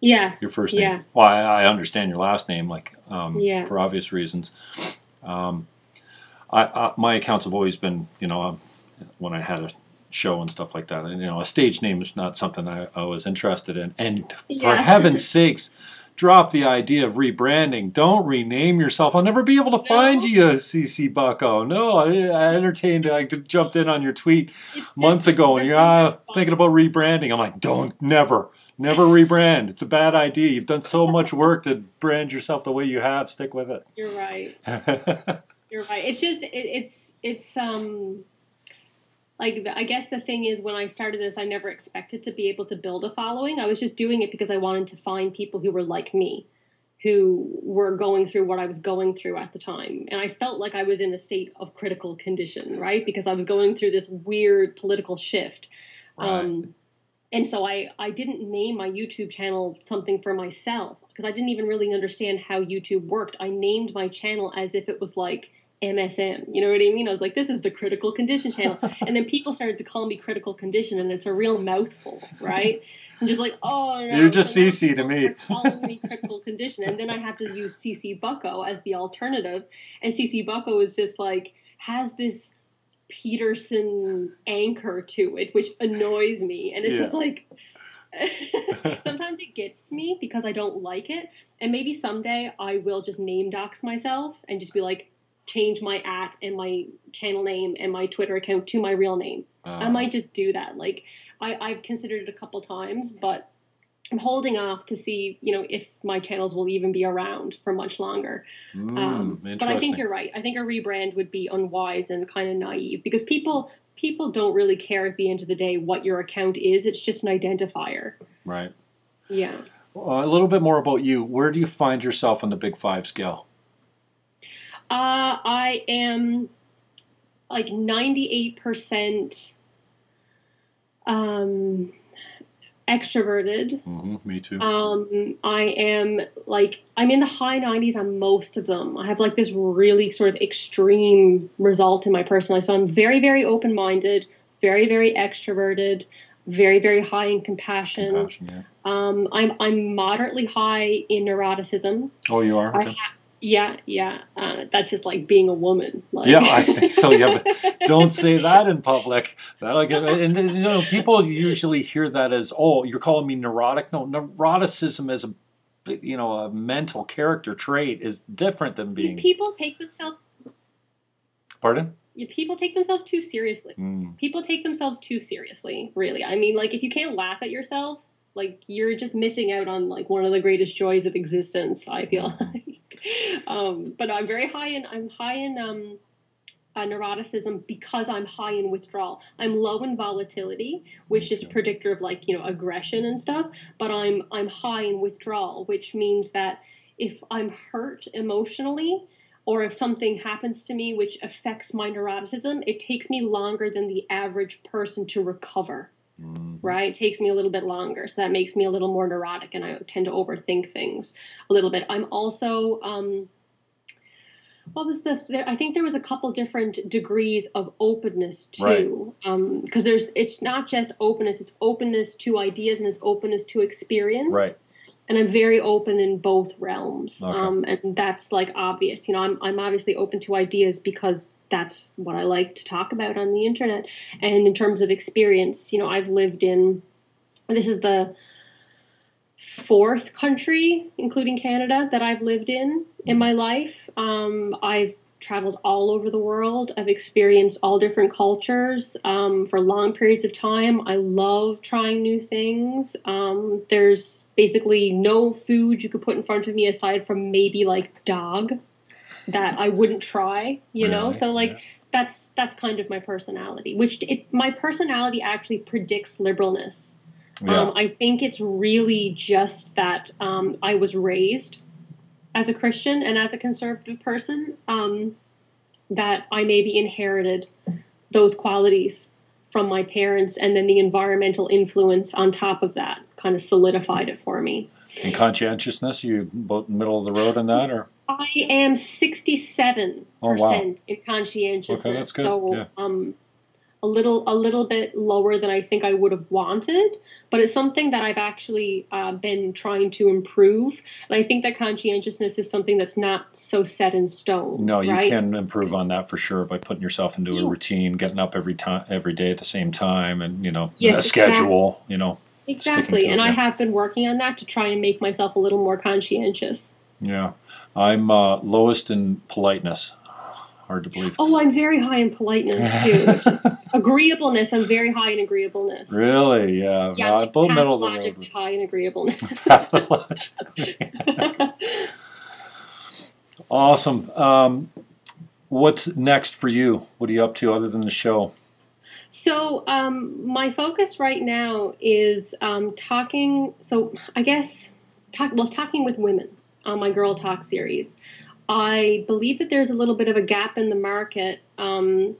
yeah. Your first name. Yeah. Well, I, I understand your last name, like um, Yeah. for obvious reasons. Um, I, I my accounts have always been, you know, um, when I had a show and stuff like that, and you know, a stage name is not something I, I was interested in. And for heaven's sakes, drop the idea of rebranding. Don't rename yourself. I'll never be able to find No. you, CC Bucko. No, I, I entertained. I jumped in on your tweet It's months ago, and you're ah, thinking about rebranding. I'm like, don't, never, never rebrand. It's a bad idea. You've done so much work to brand yourself the way you have. Stick with it. You're right. You're right. It's just it, it's it's um like the, I guess the thing is when I started this, I never expected to be able to build a following. I was just doing it because I wanted to find people who were like me, who were going through what I was going through at the time, and I felt like I was in a state of critical condition, right? Because I was going through this weird political shift. Um, and so I, I didn't name my YouTube channel something for myself because I didn't even really understand how YouTube worked. I named my channel as if it was like MSM. You know what I mean? I was like, this is the critical condition channel. and then people started to call me critical condition, and it's a real mouthful, right? I'm just like, oh, no. You're just So CC to me. Calling me critical condition, and then I had to use CC Bucko as the alternative, and CC Bucko is just like has this Peterson anchor to it, which annoys me, and it's just like. sometimes it gets to me because I don't like it, and maybe someday I will just name dox myself and just be like, change my at and my channel name and my Twitter account to my real name. I Uh, might just do that. Like I, I've considered it a couple times, but I'm holding off to see, you know, if my channels will even be around for much longer. mm, Um, but I think you're right. I think a rebrand would be unwise and kind of naive because people people don't really care at the end of the day what your account is. It's just an identifier. right. Yeah. Uh, a little bit more about you. Where do you find yourself on the Big Five scale? Uh, I am like 98% um, extroverted. hmm me too. Um, I am like I'm in the high 90s on most of them. I have like this really sort of extreme result in my personal life. So I'm very, very open minded, very, very extroverted, very, very high in compassion. Compassion, yeah. Um, I'm I'm moderately high in neuroticism. Oh, you are. I ha- yeah, yeah. Uh, that's just like being a woman. Like, Yeah, I think so. Yeah, but don't say that in public. That'll get. And you know, people usually hear that as, "Oh, you're calling me neurotic." No, neuroticism is a, you know, a mental character trait is different than These being. people take themselves. Pardon? People take themselves too seriously. Mm, People take themselves too seriously. Really, I mean, like if you can't laugh at yourself, like you're just missing out on like one of the greatest joys of existence. I feel like. Um, but I'm very high in. I'm high in. Um, uh, neuroticism because I'm high in withdrawal. I'm low in volatility, which is a predictor of like you know aggression and stuff. But I'm I'm high in withdrawal, which means that if I'm hurt emotionally, or if something happens to me which affects my neuroticism, it takes me longer than the average person to recover. Mm-hmm. Right? It takes me a little bit longer. So that makes me a little more neurotic and I tend to overthink things a little bit. I'm also, um, what was the, there, I think there was a couple different degrees of openness too. Right. Um, cause there's, it's not just openness, it's openness to ideas and it's openness to experience. Right and I'm very open in both realms. Okay. Um, and that's like obvious. You know, I'm, I'm obviously open to ideas because that's what I like to talk about on the internet. And in terms of experience, you know, I've lived in, this is the fourth country, including Canada, that I've lived in in my life. Um, I've traveled all over the world. I've experienced all different cultures um, for long periods of time. I love trying new things. Um, there's basically no food you could put in front of me aside from maybe like dog that I wouldn't try, you know? So like yeah. that's that's kind of my personality, which it, my personality actually predicts liberalness. Yeah. Um, I think it's really just that um, I was raised as a Christian and as a conservative person um, that I maybe inherited those qualities from my parents, and then the environmental influence on top of that kind of solidified it for me. And conscientiousness, you both middle of the road in that, or I am sixty-seven oh, wow. percent in conscientiousness. Okay, that's good. So, yeah. um, a little a little bit lower than I think I would have wanted, but it's something that I've actually uh, been trying to improve. And I think that conscientiousness is something that's not so set in stone. No, you right? can improve on that for sure by putting yourself into a routine, getting up every time every day at the same time, and you know yes, a schedule. Exactly. You know exactly. And I have been working on that to try and make myself a little more conscientious. Yeah, I'm uh, lowest in politeness. Hard to believe. Oh, I'm very high in politeness too. Which is agreeableness. I'm very high in agreeableness. Really? Yeah. Yeah. like both middle pathologically high in agreeableness. awesome. Um, what's next for you? What are you up to other than the show? So um, my focus right now is um, talking. So I guess talk, well, talking with women on my Girl Talk series. I believe that there's a little bit of a gap in the market. Um,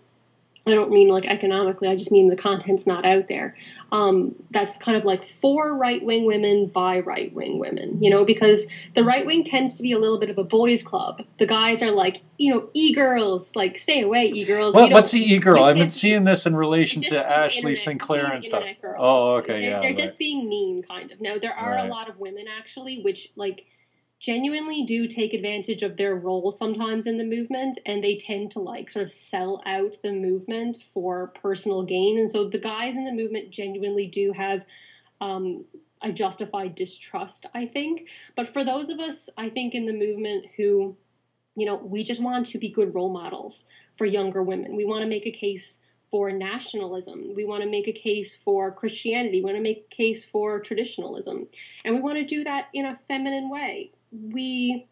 I don't mean like economically, I just mean the content's not out there. Um, that's kind of like for right wing women by right wing women, you know, because the right wing tends to be a little bit of a boys' club. The guys are like, you know, e girls, like stay away, e girls. Well, what's the e girl? I've been seeing this in relation to Ashley internet, St. Clair and stuff. Oh, okay, they're, yeah. They're right. just being mean, kind of. Now, there are right. a lot of women actually, which like genuinely do take advantage of their role sometimes in the movement and they tend to like sort of sell out the movement for personal gain and so the guys in the movement genuinely do have um, a justified distrust i think but for those of us i think in the movement who you know we just want to be good role models for younger women we want to make a case for nationalism. We want to make a case for Christianity. We want to make a case for traditionalism. And we want to do that in a feminine way we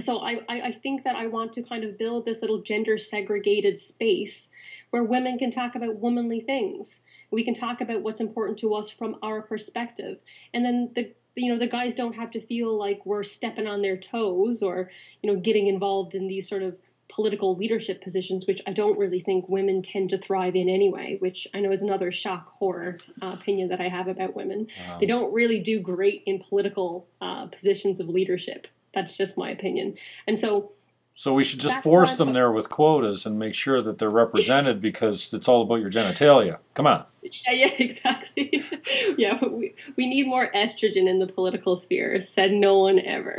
so I, I think that I want to kind of build this little gender segregated space where women can talk about womanly things. We can talk about what's important to us from our perspective. And then the you know the guys don't have to feel like we're stepping on their toes or you know getting involved in these sort of political leadership positions, which I don't really think women tend to thrive in anyway, which I know is another shock horror uh, opinion that I have about women. Wow. They don't really do great in political uh, positions of leadership. That's just my opinion. And so. So we should just force them there with quotas and make sure that they're represented because it's all about your genitalia. Come on. Yeah, yeah, exactly. yeah, we, we need more estrogen in the political sphere. Said no one ever.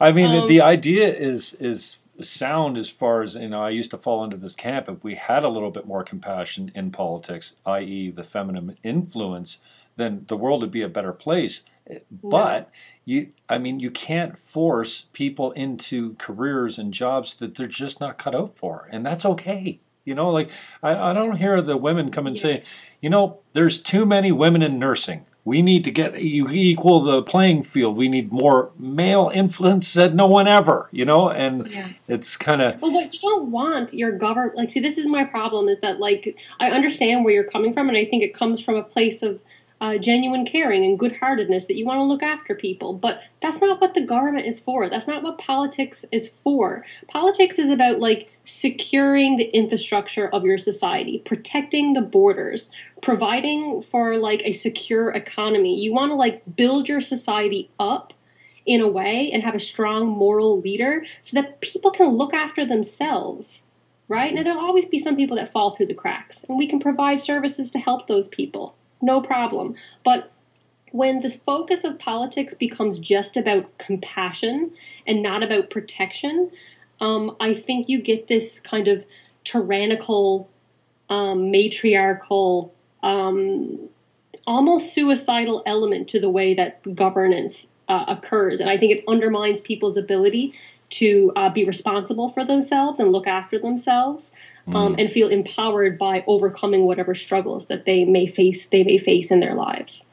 I mean, um, the idea is is sound as far as you know i used to fall into this camp if we had a little bit more compassion in politics i.e the feminine influence then the world would be a better place. But you i mean you can't force people into careers and jobs that they're just not cut out for and that's okay. You know like i, I don't hear the women come and say you know there's too many women in nursing we need to get you equal the playing field. We need more male influence than no one ever, you know. And yeah. it's kind of. Well, what you don't want your government like. See, this is my problem. Is that like I understand where you're coming from, and I think it comes from a place of uh, genuine caring and good heartedness, that you want to look after people. But that's not what the government is for. That's not what politics is for. Politics is about like securing the infrastructure of your society, protecting the borders, providing for like a secure economy. You want to like build your society up in a way and have a strong moral leader so that people can look after themselves right? Now, there'll always be some people that fall through the cracks, and we can provide services to help those people no problem. But when the focus of politics becomes just about compassion and not about protection, um, I think you get this kind of tyrannical, um, matriarchal, um, almost suicidal element to the way that governance uh, occurs. And I think it undermines people's ability to uh, be responsible for themselves and look after themselves um, mm. and feel empowered by overcoming whatever struggles that they may face they may face in their lives.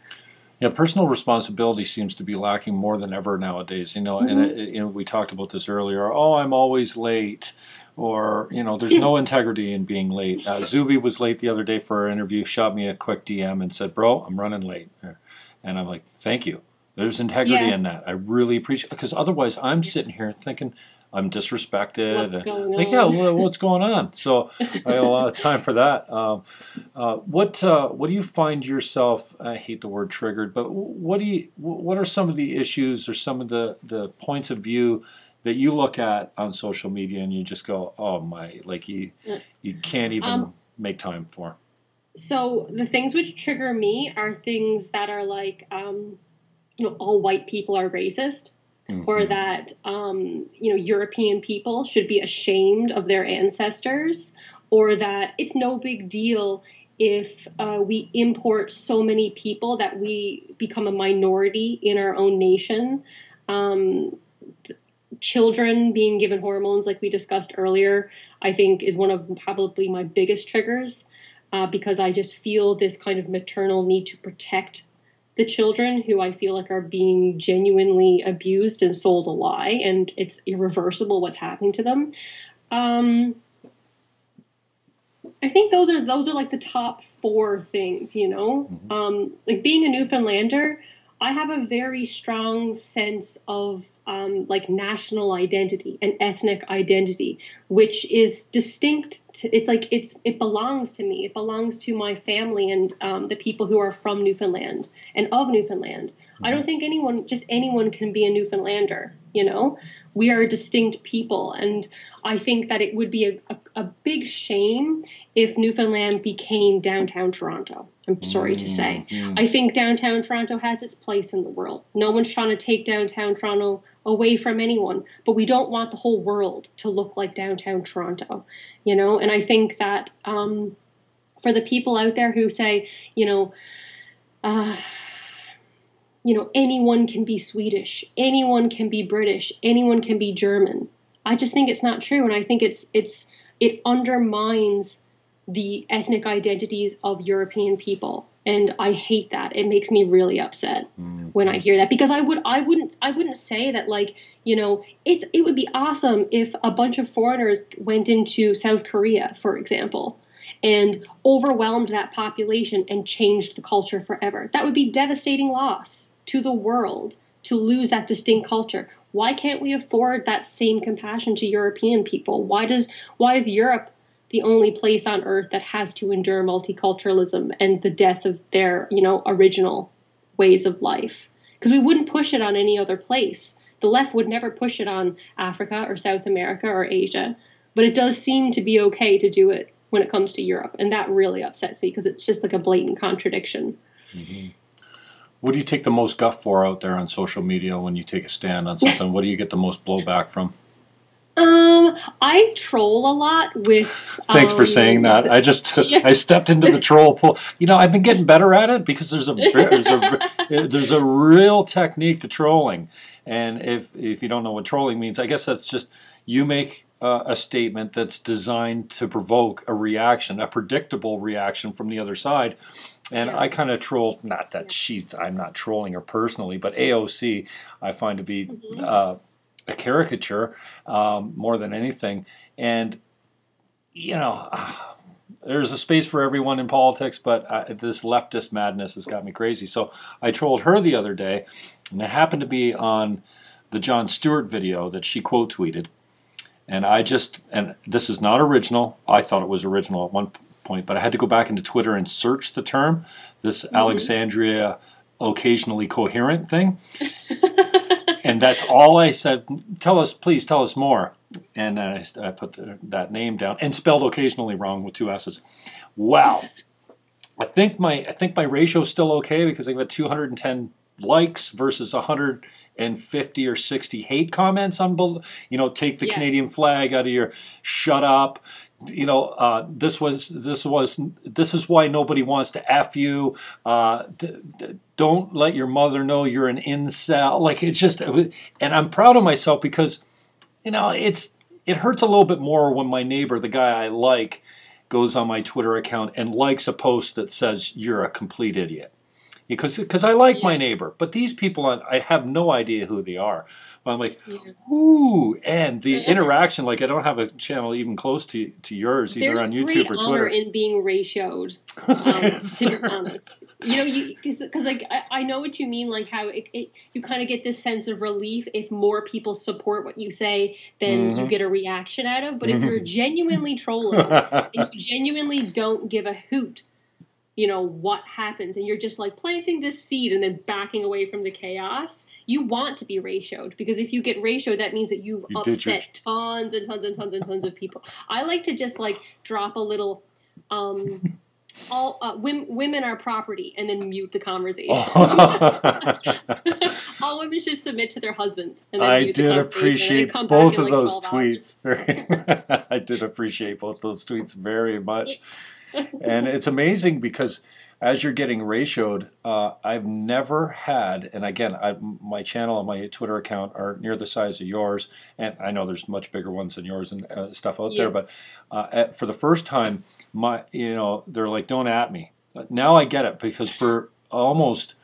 Yeah, personal responsibility seems to be lacking more than ever nowadays. You know, mm-hmm. and it, you know, we talked about this earlier. Oh, I'm always late, or you know, there's no integrity in being late. Uh, Zuby was late the other day for our interview. Shot me a quick DM and said, "Bro, I'm running late," and I'm like, "Thank you." There's integrity yeah. in that. I really appreciate because otherwise I'm sitting here thinking I'm disrespected. What's going like, yeah, well, what's going on? So I have a lot of time for that. Um, uh, what uh, what do you find yourself? I hate the word triggered, but what do you? What are some of the issues or some of the the points of view that you look at on social media and you just go, oh my, like you you can't even um, make time for. So the things which trigger me are things that are like. Um, you know all white people are racist mm-hmm. or that um, you know European people should be ashamed of their ancestors or that it's no big deal if uh, we import so many people that we become a minority in our own nation. Um, children being given hormones, like we discussed earlier, I think is one of probably my biggest triggers uh, because I just feel this kind of maternal need to protect the children who I feel like are being genuinely abused and sold a lie, and it's irreversible what's happening to them. Um, I think those are those are like the top four things, you know. Mm-hmm. Um, like being a Newfoundlander, I have a very strong sense of um, like national identity and ethnic identity, which is distinct. To, it's like it's it belongs to me. It belongs to my family and um, the people who are from Newfoundland and of Newfoundland. Mm-hmm. I don't think anyone, just anyone, can be a Newfoundlander. You know, we are a distinct people, and I think that it would be a, a, a big shame if Newfoundland became downtown Toronto. I'm sorry to say. Mm-hmm. I think downtown Toronto has its place in the world. No one's trying to take downtown Toronto away from anyone, but we don't want the whole world to look like downtown Toronto, you know? And I think that um, for the people out there who say, you know, uh, you know, anyone can be Swedish, anyone can be British, anyone can be German. I just think it's not true, and I think it's it's it undermines the ethnic identities of European people. And I hate that. It makes me really upset mm-hmm. when I hear that because I would I wouldn't I wouldn't say that like, you know, it's it would be awesome if a bunch of foreigners went into South Korea, for example, and overwhelmed that population and changed the culture forever. That would be devastating loss to the world to lose that distinct culture. Why can't we afford that same compassion to European people? Why does why is Europe the only place on earth that has to endure multiculturalism and the death of their, you know, original ways of life. Because we wouldn't push it on any other place. The left would never push it on Africa or South America or Asia. But it does seem to be okay to do it when it comes to Europe. And that really upsets me because it's just like a blatant contradiction. Mm-hmm. What do you take the most guff for out there on social media when you take a stand on something? what do you get the most blowback from? Um, I troll a lot with. Thanks um, for saying that. I just yeah. I stepped into the troll pool. You know, I've been getting better at it because there's a there's a there's a real technique to trolling, and if if you don't know what trolling means, I guess that's just you make uh, a statement that's designed to provoke a reaction, a predictable reaction from the other side. And yeah. I kind of troll, not that she's, I'm not trolling her personally, but AOC I find to be mm-hmm. uh, a caricature um, more than anything. And you know, uh, there's a space for everyone in politics, but uh, this leftist madness has got me crazy. So I trolled her the other day, and it happened to be on the Jon Stewart video that she quote tweeted. And I just, and this is not original. I thought it was original at one point, but I had to go back into Twitter and search the term, this mm-hmm. Alexandria occasionally coherent thing. and that's all I said. Tell us, please tell us more. And I, I put the, that name down and spelled occasionally wrong with two S's. Wow. I think my I think my ratio is still okay because I've got 210 likes versus 150 or 60 hate comments on you know take the yeah. Canadian flag out of your shut up you know, uh, this was this was this is why nobody wants to f you. Uh, d- d- don't let your mother know you're an incel. Like it's just, and I'm proud of myself because, you know, it's it hurts a little bit more when my neighbor, the guy I like, goes on my Twitter account and likes a post that says you're a complete idiot. Because because I like yeah. my neighbor, but these people I have no idea who they are. I'm like, yeah. ooh, and the interaction, like I don't have a channel even close to, to yours, either There's on YouTube or Twitter. Honor in being ratioed, um, to be honest. You know, you because like I, I, know what you mean, like how it, it, you kind of get this sense of relief if more people support what you say than mm-hmm. you get a reaction out of. But if you're genuinely trolling and you genuinely don't give a hoot you know what happens. And you're just like planting this seed and then backing away from the chaos. You want to be ratioed because if you get ratioed that means that you've you upset your... tons and tons and tons and tons of people. I like to just like drop a little um all uh, women, women are property and then mute the conversation. All women should submit to their husbands and then i did appreciate both of like those tweets very i did appreciate both those tweets very much and it's amazing because as you're getting ratioed, uh, I've never had, and again, I, my channel and my Twitter account are near the size of yours, and I know there's much bigger ones than yours and uh, stuff out yeah. there, but uh, at, for the first time, my you know they're like, don't at me. But Now I get it because for almost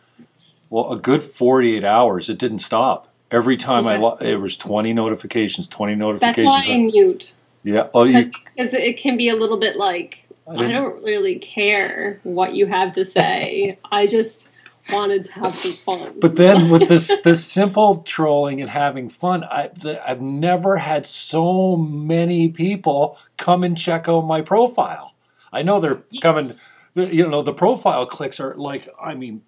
well a good 48 hours, it didn't stop. Every time I lo- it was 20 notifications, 20 notifications. That's why I mute. Yeah. Oh, because it can be a little bit like I, don't really care what you have to say. I just wanted to have some fun. But then with this this simple trolling and having fun, I, the, I've never had so many people come and check out my profile. I know they're yes. coming. You know, the profile clicks are like, I mean,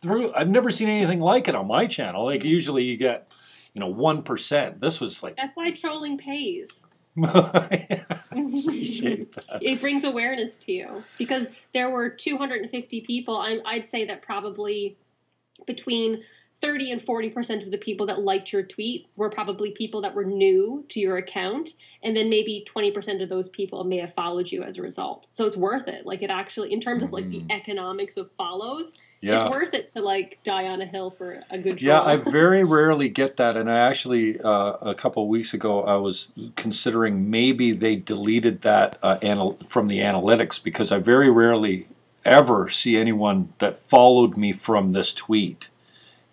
through. I've never seen anything like it on my channel. Like usually you get, you know, one percent. This was like that's why trolling pays. it brings awareness to you because there were 250 people. i I'd say that probably between 30 and 40% of the people that liked your tweet were probably people that were new to your account. And then maybe 20% of those people may have followed you as a result. So it's worth it. Like it actually, in terms of like the mm. economics of follows, yeah. it's worth it to like die on a hill for a good troll. Yeah, I very rarely get that. And I actually, uh, a couple weeks ago, I was considering maybe they deleted that uh, anal- from the analytics because I very rarely ever see anyone that followed me from this tweet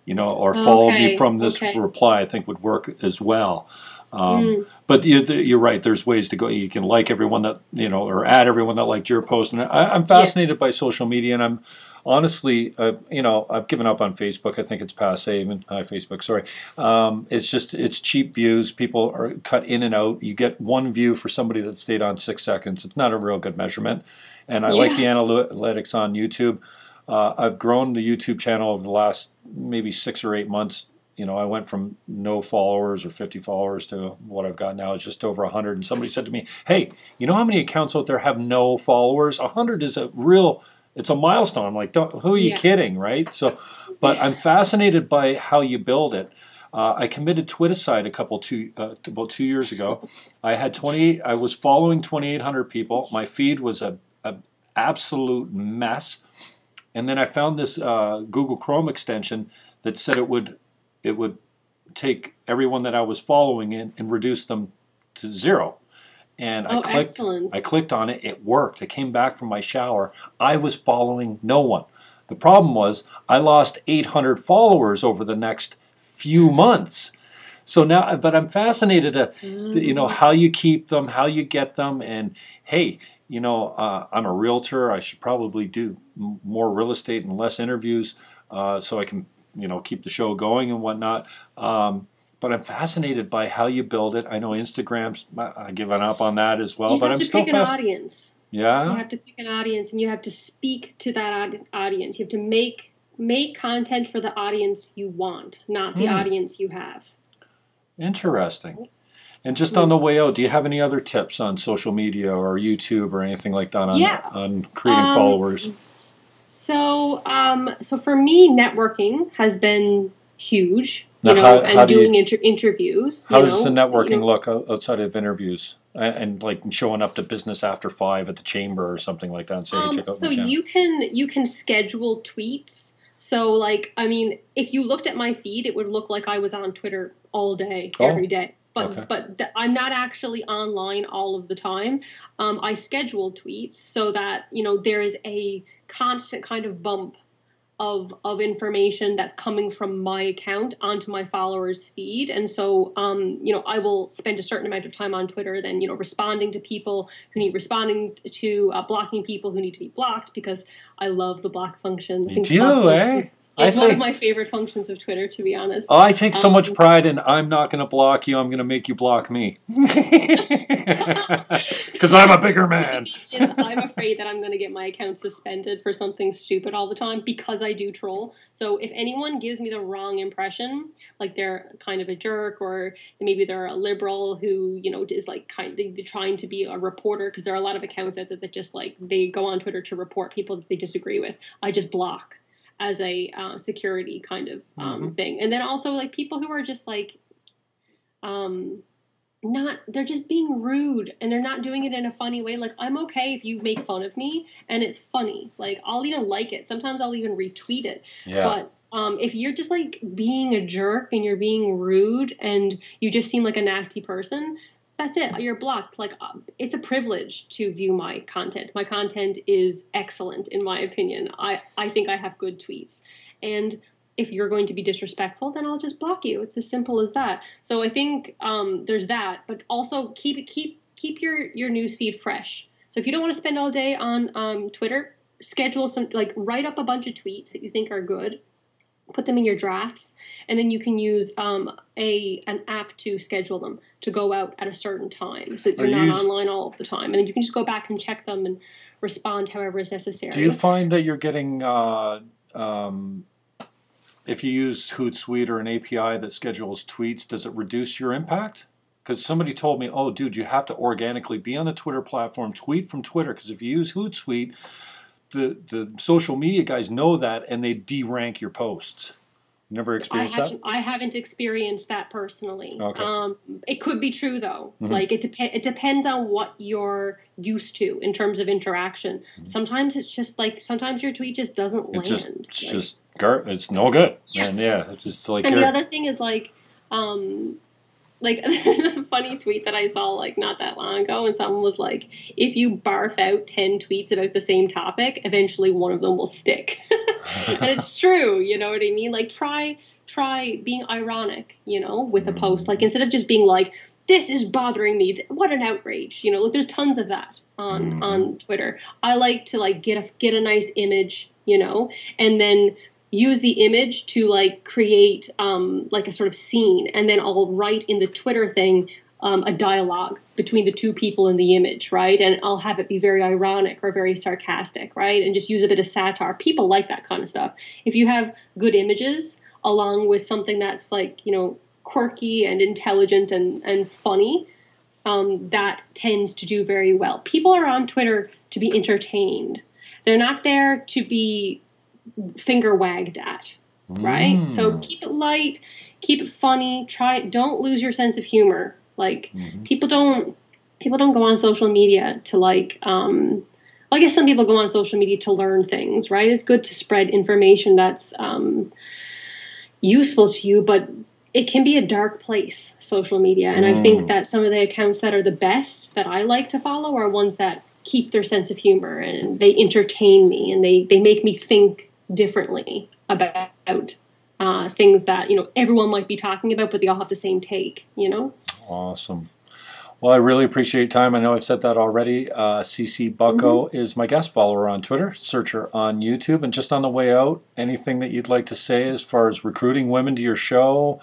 you know, or follow okay, me from this okay. reply, I think would work as well. Um, mm. But you, are right. There's ways to go. You can like everyone that you know, or add everyone that liked your post. And I, am fascinated yes. by social media, and I'm honestly, uh, you know, I've given up on Facebook. I think it's passe. Even uh, Facebook, sorry. Um, it's just it's cheap views. People are cut in and out. You get one view for somebody that stayed on six seconds. It's not a real good measurement. And I yeah. like the analytics on YouTube. Uh, I've grown the YouTube channel over the last maybe six or eight months. You know, I went from no followers or 50 followers to what I've got now is just over 100. And somebody said to me, "Hey, you know how many accounts out there have no followers? 100 is a real it's a milestone. I'm like, who are you yeah. kidding, right? So, but I'm fascinated by how you build it. Uh, I committed Twiticide a couple two uh, about two years ago. I had 20. I was following 2,800 people. My feed was a, a absolute mess. And then I found this uh, Google Chrome extension that said it would it would take everyone that I was following in and reduce them to zero. And oh, I clicked excellent. I clicked on it, it worked. I came back from my shower. I was following no one. The problem was I lost 800 followers over the next few months. So now, but I'm fascinated, to, mm. you know, how you keep them, how you get them, and hey, you know, uh, I'm a realtor. I should probably do m- more real estate and less interviews uh, so I can, you know, keep the show going and whatnot. Um, but I'm fascinated by how you build it. I know Instagram's I've given up on that as well, you but I'm to still pick an audience. Yeah. You have to pick an audience, and you have to speak to that audience. You have to make make content for the audience you want, not the Hmm. audience you have. Interesting. And just on the way out, do you have any other tips on social media or YouTube or anything like that on, Yeah. on creating Um, followers? So, um, so for me, networking has been huge. Now, You know, how- and how do you- doing inter- interviews. How you does the networking you know. look outside of interviews and, and like showing up to business after five at the chamber or something like that and say, hey, Um, check out so you can you can schedule tweets. So like I mean, if you looked at my feed, it would look like I was on Twitter all day, Oh, every day. But okay. but th- I'm not actually online all of the time. Um, I schedule tweets so that you know there is a constant kind of bump of of information that's coming from my account onto my followers feed and so um, you know i will spend a certain amount of time on twitter then you know responding to people who need responding to uh, blocking people who need to be blocked because i love the block function You do, eh? It's I one of my favorite functions of twitter to be honest Oh, I take so much Um, pride in I'm not going to block you. I'm going to make you block me. Because I'm a bigger man. is I'm afraid that I'm going to get my account suspended for something stupid all the time because I do troll. So if anyone gives me the wrong impression, like they're kind of a jerk or maybe they're a liberal who you know is like kind of trying to be a reporter because there are a lot of accounts out there that just like they go on Twitter to report people that they disagree with. I just block as a uh, security kind of um, thing, and then also like people who are just like. Um, not they're just being rude and they're not doing it in a funny way. Like i'm okay if you make fun of me and it's funny. Like i'll even like it. Sometimes i'll even retweet it. Yeah. but um, if you're just like being a jerk and you're being rude and you just seem like a nasty person that's it. You're blocked. Like um, it's a privilege to view my content. My content is excellent in my opinion. I i think i have good tweets. And if you're going to be disrespectful, then I'll just block you. It's as simple as that. So I think um, there's that, but also keep keep keep your your news feed fresh. So if you don't want to spend all day on um, Twitter, schedule some like write up a bunch of tweets that you think are good, put them in your drafts, and then you can use um, a an app to schedule them to go out at a certain time, so you're you not online all of the time, and then you can just go back and check them and respond however is necessary. Do you find that you're getting, uh, um, if you use Hootsuite or an API that schedules tweets, does it reduce your impact? Because somebody told me, oh, dude, you have to organically be on the Twitter platform, tweet from Twitter. Because if you use Hootsuite, the, the social media guys know that and they de-rank your posts. Never I experienced that? I haven't experienced that personally. Okay. Um, it could be true though. Mhm. Like it depends. It depends on what you're used to in terms of interaction. Sometimes it's just like sometimes your tweet just doesn't Mm-hmm. It land. just, it's Like- just, gar- it's no good. Yeah. And yeah, it's just like and the other thing is like, um, like there's a funny tweet that I saw like not that long ago, and someone was like, "If you barf out ten tweets about the same topic, eventually one of them will stick." and it's true, you know what I mean? Like try try being ironic, you know, with a post. Like instead of just being like, "This is bothering me," what an outrage, you know. Like there's tons of that on Mhm. on Twitter. I like to like get a get a nice image, you know, and then use the image to like create um, like a sort of scene, and then I'll write in the Twitter thing um, a dialogue between the two people in the image, right? And I'll have it be very ironic or very sarcastic, right? And just use a bit of satire. People like that kind of stuff. If you have good images along with something that's like, you know, quirky and intelligent and, and funny, um, that tends to do very well. People are on Twitter to be entertained. They're not there to be finger wagged at, right? So Mm. keep it light, keep it funny. Try don't lose your sense of humor. Like Mhm. people don't people don't go on social media to like um well, I guess some people go on social media to learn things, right? It's good to spread information that's um, useful to you, but it can be a dark place, social media. And I Mm. think that some of the accounts that are the best that I like to follow are ones that keep their sense of humor and they entertain me and they, they make me think differently about uh, things that, you know, everyone might be talking about, but they all have the same take, you know? Awesome. Well, I really appreciate your time. I know I've said that already. Uh, CC Bucko Mm-hmm. is my guest. follower on Twitter, searcher on YouTube. And just on the way out, anything that you'd like to say as far as recruiting women to your show?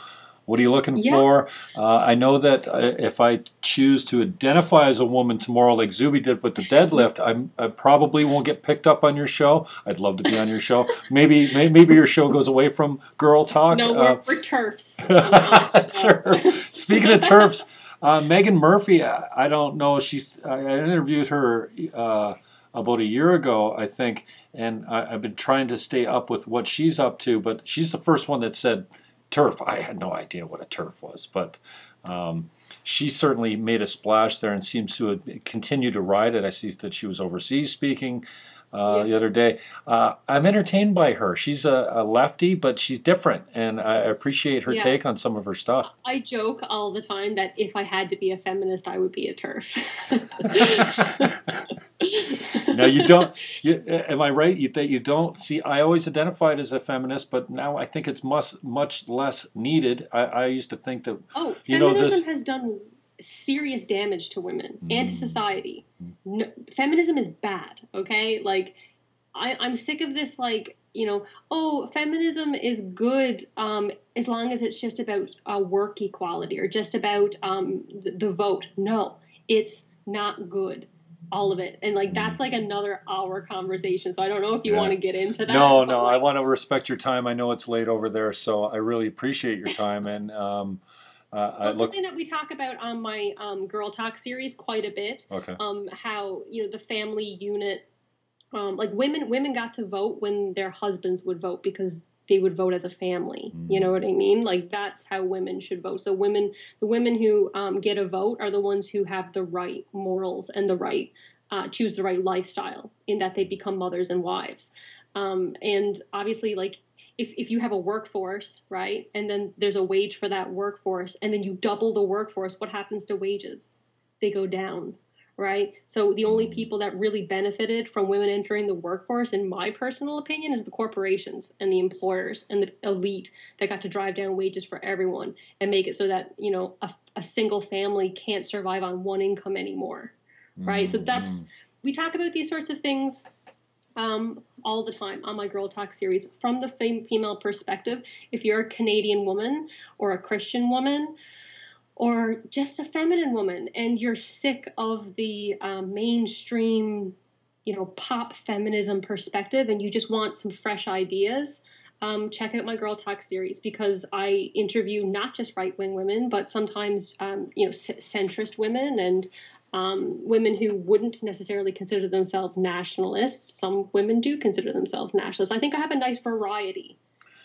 What are you looking Yeah. for? Uh, I know that uh, if I choose to identify as a woman tomorrow, like Zuby did with the deadlift, I'm, I probably won't get picked up on your show. I'd love to be on your show. Maybe may- maybe your show goes away from girl talk. No, Uh, we're, we're TERFs. TERF. Speaking of TERFs, uh, Meghan Murphy, I, I don't know. She's I, I interviewed her uh, about a year ago, I think, and I, I've been trying to stay up with what she's up to. But she's the first one that said TERF. I had no idea what a TERF was, but. Um, she certainly made a splash there and seems to have continued to ride it. I see that she was overseas speaking uh, Yeah. the other day. Uh, I'm entertained by her. She's a, a lefty, but she's different, and I appreciate her Yeah. take on some of her stuff. I joke all the time that if I had to be a feminist, I would be a TERF. no, you don't. You, am I right? You that you don't see? I always identified as a feminist, but now I think it's much much less needed. I, I used to think that Oh, You know, feminism this- has done serious damage to women and to Mm. society. No, feminism is bad, okay? Like, I, I'm sick of this, like, you know, oh, feminism is good um, as long as it's just about uh, work equality or just about um, the, the vote. No, it's not good. All of it. And, like, that's like another hour conversation. So I don't know if you Mm. Yeah. want to get into that. no, no. I want to respect your time. I know it's late over there, so I really appreciate your time, and um, uh, Well, look. something that we talk about on my um, Girl Talk series quite a bit. Okay. um, how you know the family unit um, like women women got to vote when their husbands would vote because they would vote as a family you know what i mean like that's how women should vote so women the women who um, get a vote are the ones who have the right morals and the right uh, choose the right lifestyle in that they become mothers and wives um, and obviously like if, if you have a workforce right and then there's a wage for that workforce and then you double the workforce what happens to wages they go down right? So the only people that really benefited from women entering the workforce, in my personal opinion, is the corporations and the employers and the elite that got to drive down wages for everyone and make it so that you know a, a single family can't survive on one income anymore, right? So that's we talk about these sorts of things um, all the time on my Girl Talk series from the fem- female perspective. If you're a Canadian woman or a Christian woman or just a feminine woman and you're sick of the um, mainstream you know pop feminism perspective and you just want some fresh ideas um, check out my girl talk series because i interview not just right-wing women but sometimes um, you know centrist women and um, women who wouldn't necessarily consider themselves nationalists some women do consider themselves nationalists i think i have a nice variety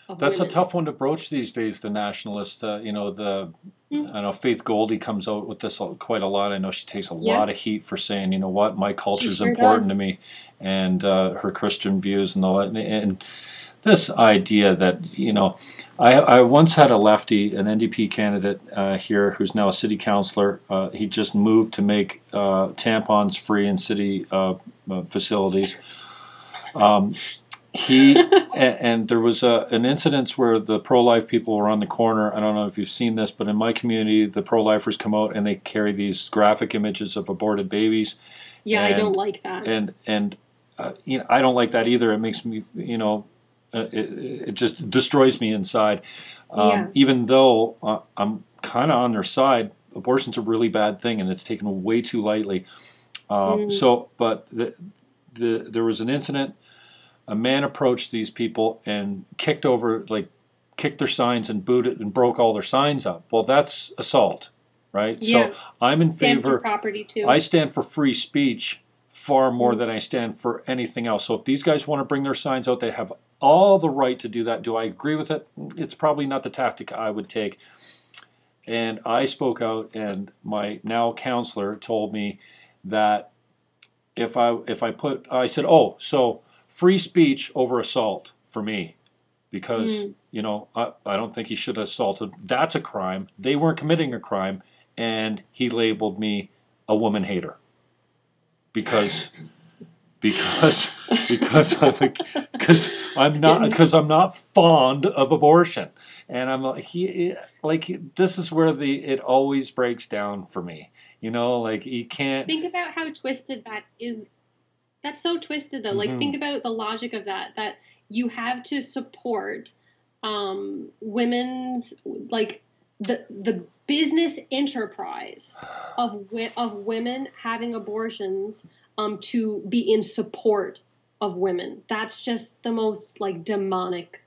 of That's a tough one to broach these days. The nationalist, uh, you know, the Mm. I know Faith Goldy comes out with this quite a lot. I know she takes a Yeah. lot of heat for saying, you know what, my culture is sure important does. to me, and uh, her Christian views and all that. And, and this idea that you know, I, I once had a lefty, an NDP candidate uh, here, who's now a city councilor. Uh, he just moved to make uh, tampons free in city uh, uh, facilities. Um, he and, and there was a, an incident where the pro-life people were on the corner. I don't know if you've seen this, but in my community, the pro-lifers come out and they carry these graphic images of aborted babies, yeah i don't like that and and uh, you know I don't like that either. It makes me you know it, it just destroys me inside. Um, Yeah. Even though uh, I'm kind of on their side, abortion's a really bad thing and it's taken way too lightly. Um, Mm. So, but the, the there was an incident. A man approached these people and kicked over, like, kicked their signs and booted and broke all their signs up. Well, that's assault, right? Yeah. So I'm in stand favor. for property too I stand for free speech far more than I stand for anything else. So if these guys want to bring their signs out, they have all the right to do that. Do I agree with it? It's probably not the tactic I would take. And I spoke out, and my now councilor told me that if I if I put I said, oh, so free speech over assault for me, because Mm. you know I, I don't think he should have assaulted. That's a crime. They weren't committing a crime, and he labeled me a woman hater because because because I'm because I'm not because I'm not fond of abortion, and I'm like he like this is where the it always breaks down for me. You know, like you can't. Think about how twisted that is. That's so twisted, though. Like, Mhm. think about the logic of that. That you have to support um, women's like the the business enterprise of wi- of women having abortions um, to be in support of women. That's just the most like demonic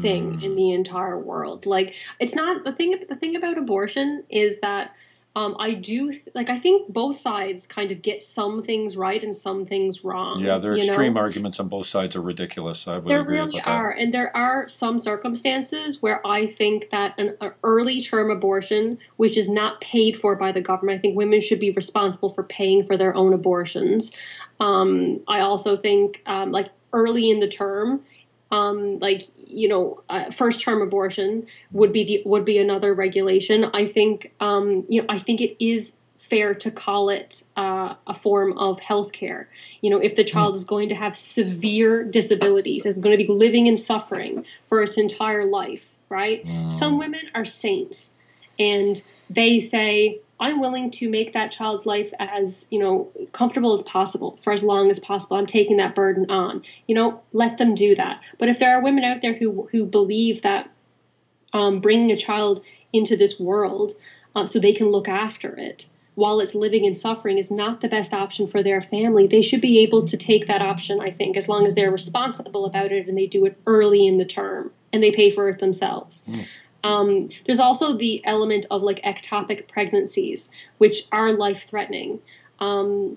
thing Mm. in the entire world. Like it's not the thing. The thing about abortion is that um, I do like. I think both sides kind of get some things right and some things wrong. Yeah, their you know? extreme arguments on both sides are ridiculous. I would There agree really with are, and there are some circumstances where I think that an, an early term abortion, which is not paid for by the government, I think women should be responsible for paying for their own abortions. Um, I also think, um, like early in the term, um, like you know, uh, first term abortion would be the would be another regulation. I think, um, you know, I think it is fair to call it uh, a form of health care. You know, if the child is going to have severe disabilities, is going to be living in suffering for its entire life, right? Mm. Some women are saints and they say, I'm willing to make that child's life as, you know, comfortable as possible for as long as possible. I'm taking that burden on. You know, let them do that. But if there are women out there who who believe that um, bringing a child into this world uh, so they can look after it while it's living and suffering is not the best option for their family. They should be able to take that option, I think, as long as they're responsible about it and they do it early in the term and they pay for it themselves. Um, there's also the element of like ectopic pregnancies, which are life threatening. Um,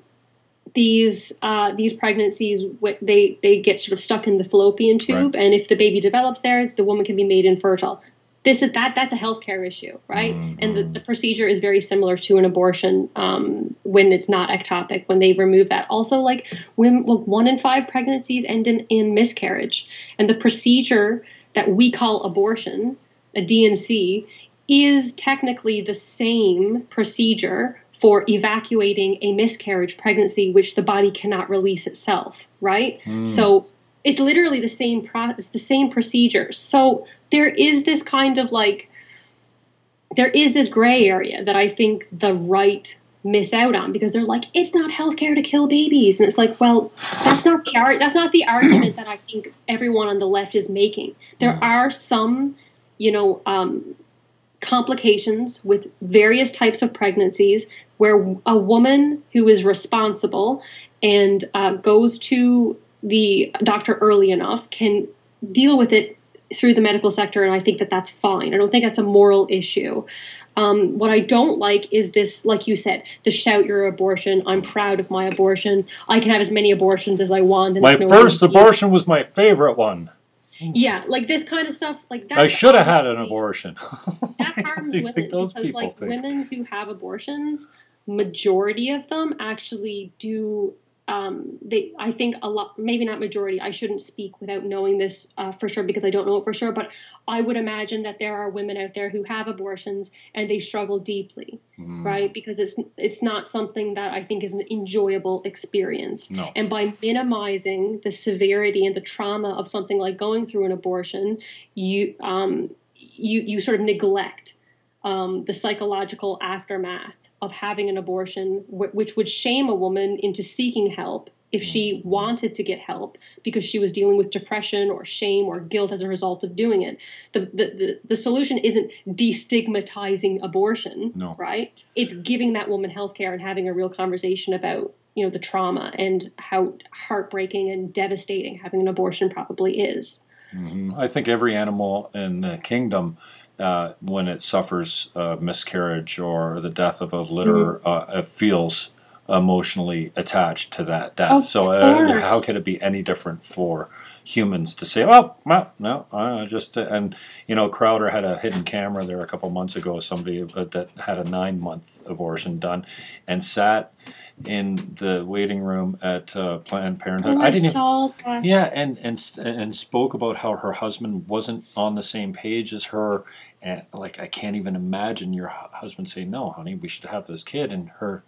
these uh, these pregnancies they they get sort of stuck in the fallopian tube, and if the baby develops there, the woman can be made infertile. This is that that's a healthcare issue, right? And the, the procedure is very similar to an abortion um, when it's not ectopic when they remove that. Also, like when like one in five pregnancies end in, in miscarriage, and the procedure that we call abortion, a D&C, is technically the same procedure for evacuating a miscarriage pregnancy, which the body cannot release itself, right? Hmm. So it's literally the same process, the same procedure. So there is this kind of like there is this gray area that I think the right miss out on because they're like it's not healthcare to kill babies and it's like well that's not the ar- that's not the argument that I think everyone on the left is making. There hmm. are some you know um, complications with various types of pregnancies where a woman who is responsible and uh, goes to the doctor early enough can deal with it through the medical sector, and I think that that's fine. I don't think that's a moral issue. Um, what I don't like is this, like you said, the shout your abortion. I'm proud of my abortion. I can have as many abortions as I want. And My no first abortion was my favorite one. Yeah, like this kind of stuff. Like that I should have had an honestly- abortion. that harms women those because people like think? women who have abortions majority of them actually do um, they i think a lot maybe not majority i shouldn't speak without knowing this uh, for sure because i don't know it for sure but i would imagine that there are women out there who have abortions and they struggle deeply Mm, right? Because it's it's not something that i think is an enjoyable experience. No. and by minimizing the severity and the trauma of something like going through an abortion you um, you you sort of neglect um, the psychological aftermath of having an abortion, which would shame a woman into seeking help if she wanted to get help because she was dealing with depression or shame or guilt as a result of doing it. The the, the, the solution isn't destigmatizing abortion, No. right? It's giving that woman health care and having a real conversation about you know the trauma and how heartbreaking and devastating having an abortion probably is. Mhm. I think every animal in the kingdom, uh, when it suffers uh, miscarriage or the death of a litter, Mm-hmm. uh, it feels emotionally attached to that death. Of so, uh, how could it be any different for humans to say, "Oh, well, no, I just," and you know, Crowder had a hidden camera there a couple months ago. Somebody uh, that had a nine-month abortion done, and sat in the waiting room at uh, Planned Parenthood. Oh, I didn't even that. yeah, and and and spoke about how her husband wasn't on the same page as her, and like I can't even imagine your husband saying, "No, honey, we should have this kid," and her,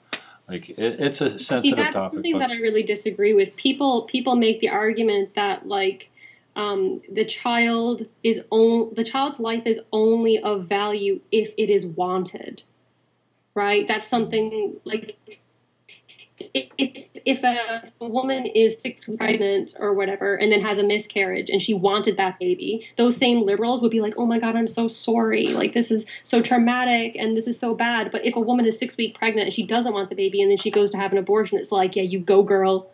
like it, it's a See, sensitive that's topic. something that I really disagree with. People people make the argument that like um, the child is on, the child's life is only of value if it is wanted, right? That's something like if if a, woman is six weeks pregnant or whatever and then has a miscarriage and she wanted that baby, those same liberals would be like, "Oh my God, I'm so sorry. Like this is so traumatic and this is so bad." But if a woman is six weeks pregnant and she doesn't want the baby and then she goes to have an abortion, it's like, "Yeah, you go, girl,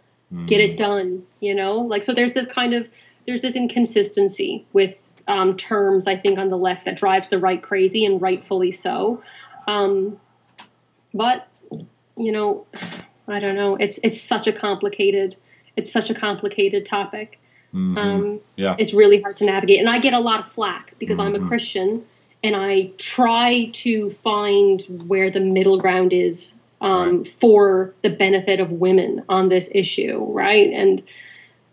get it done." You know, like so. There's this kind of there's this inconsistency with um, terms I think on the left that drives the right crazy and rightfully so. Um, but you know I don't know. It's it's such a complicated it's such a complicated topic. Mhm. Um, yeah. it's really hard to navigate, and I get a lot of flack because I'm Mhm. a Christian, and I try to find where the middle ground is um, for the benefit of women on this issue, right? And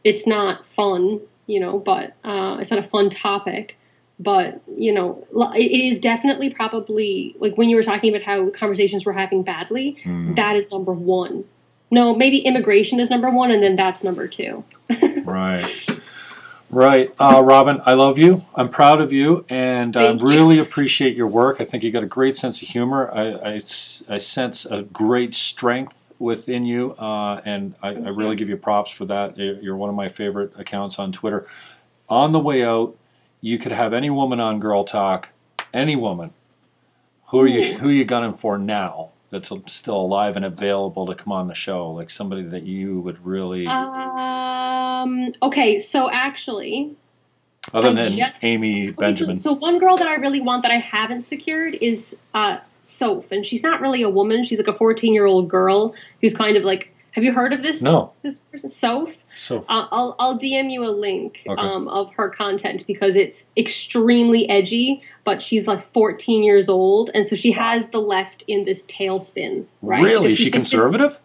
it's not fun, you know, but uh, it's not a fun topic. But you know, it is definitely probably like when you were talking about how conversations were having badly. Mhm. That is number one. No, maybe immigration is number one, and then that's number two. Right. Right. Uh, Robin, I love you. I'm proud of you, and I really appreciate your work. I think you got a great sense of humor. I I sense a great strength within you, uh, and I, I really you. give you props for that. You're one of my favorite accounts on Twitter. On the way out, you could have any woman on Girl Talk, any woman. Who are you? Who are you gunning for now? That's still alive and available to come on the show, like somebody that you would really, Um. Okay. So actually, other than just- Amy okay, so, Benjamin. so one girl that I really want that I haven't secured is uh Soph, and she's not really a woman. She's like a 14 year old girl who's kind of like. Have you heard of this? No. This person, Soph. So Uh, I'll I'll DM you a link Okay. um, of her content because it's extremely edgy. But she's like 14 years old, and so she has the left in this tailspin. Right? really, is she she's just this- conservative?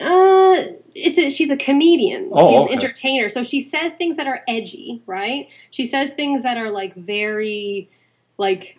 Uh, it's a, she's a comedian. Oh, she's okay. an entertainer. So she says things that are edgy, right? She says things that are like very, like,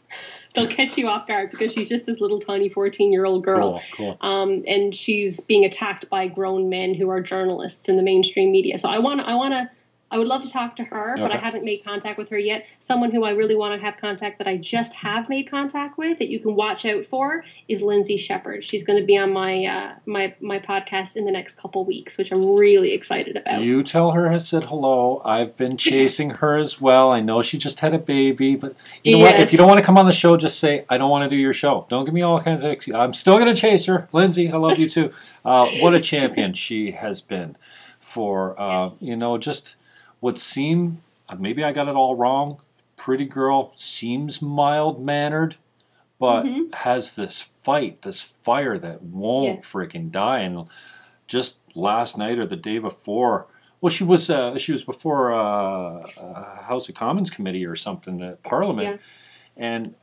they'll catch you off guard because she's just this little tiny 14 year old girl. Cool, cool. Um, and she's being attacked by grown men who are journalists in the mainstream media. So I want, I want to, I would love to talk to her, but I haven't made contact with her yet. Someone who I really want to have contact that I just have made contact with that you can watch out for is Lindsay Shepherd. She's going to be on my uh, my my podcast in the next couple weeks, which I'm really excited about. You tell her I said hello. I've been chasing her as well. I know she just had a baby, but you know what? If you don't want to come on the show, just say I don't want to do your show. Don't give me all kinds of. Excuses. I'm still going to chase her, Lindsay. I love you too. Uh, what a champion she has been for uh, Yes. you know just what seemed uh, maybe I got it all wrong. Pretty girl seems mild mannered, but Mhm. has this fight, this fire that won't Yes. freaking die. And just last night or the day before, well, she was uh, she was before uh, uh, House of Commons committee or something at Parliament, Yeah. and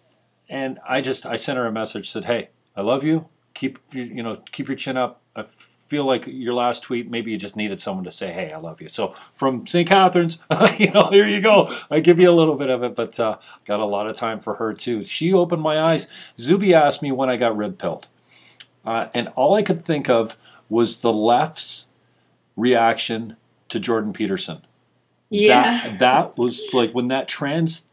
and I just I sent her a message said, hey, I love you. Keep you you know keep your chin up. I feel like your last tweet maybe you just needed someone to say, hey, I love you. So from St. Catharines, you know, here you go. I give you a little bit of it, but uh, got a lot of time for her too. She opened my eyes. Zuby asked me when I got red pilled, uh, and all I could think of was the left's reaction to Jordan Peterson. Yeah. That, that was like when that trans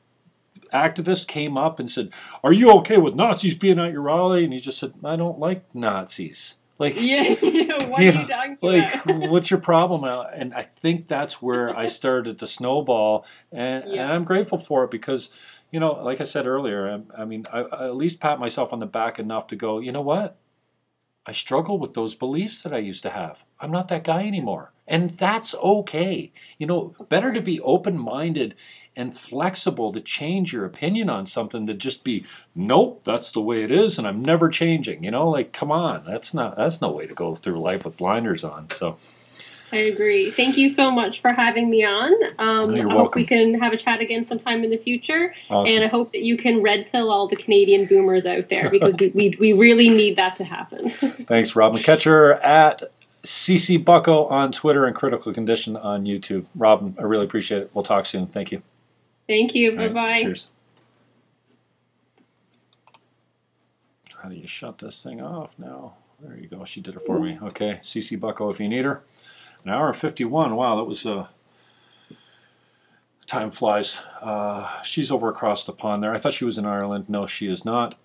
activist came up and said, Are you okay with Nazis being at your rally? And he just said, I don't like Nazis. Like, yeah. what You are you talking like about? what's your problem Uh, and i think that's where i started to snowball and, and i'm grateful for it because you know like i said earlier i, I mean I, I at least pat myself on the back enough to go you know what i struggle with those beliefs that i used to have i'm not that guy anymore and that's okay you know better to be open-minded and flexible to change your opinion on something to just be nope that's the way it is and i'm never changing you know like come on that's not that's no way to go through life with blinders on so I agree. Thank you so much for having me on. Um, No, I hope we can have a chat again sometime in the future. awesome. And I hope that you can red pill all the Canadian boomers out there because we, we, we really need that to happen. Thanks, Robin. Catch her at CC Bucko on Twitter and Critical Condition on YouTube. Robin, I really appreciate it. We'll talk soon. Thank you. Thank you. Bye right, bye. Cheers. How do you shut this thing off now? There you go. She did it for me. Okay, CC Bucko if you need her. An hour and 51. Wow, that was Uh, time flies. Uh, she's over across the pond there. I thought she was in Ireland. No, she is not.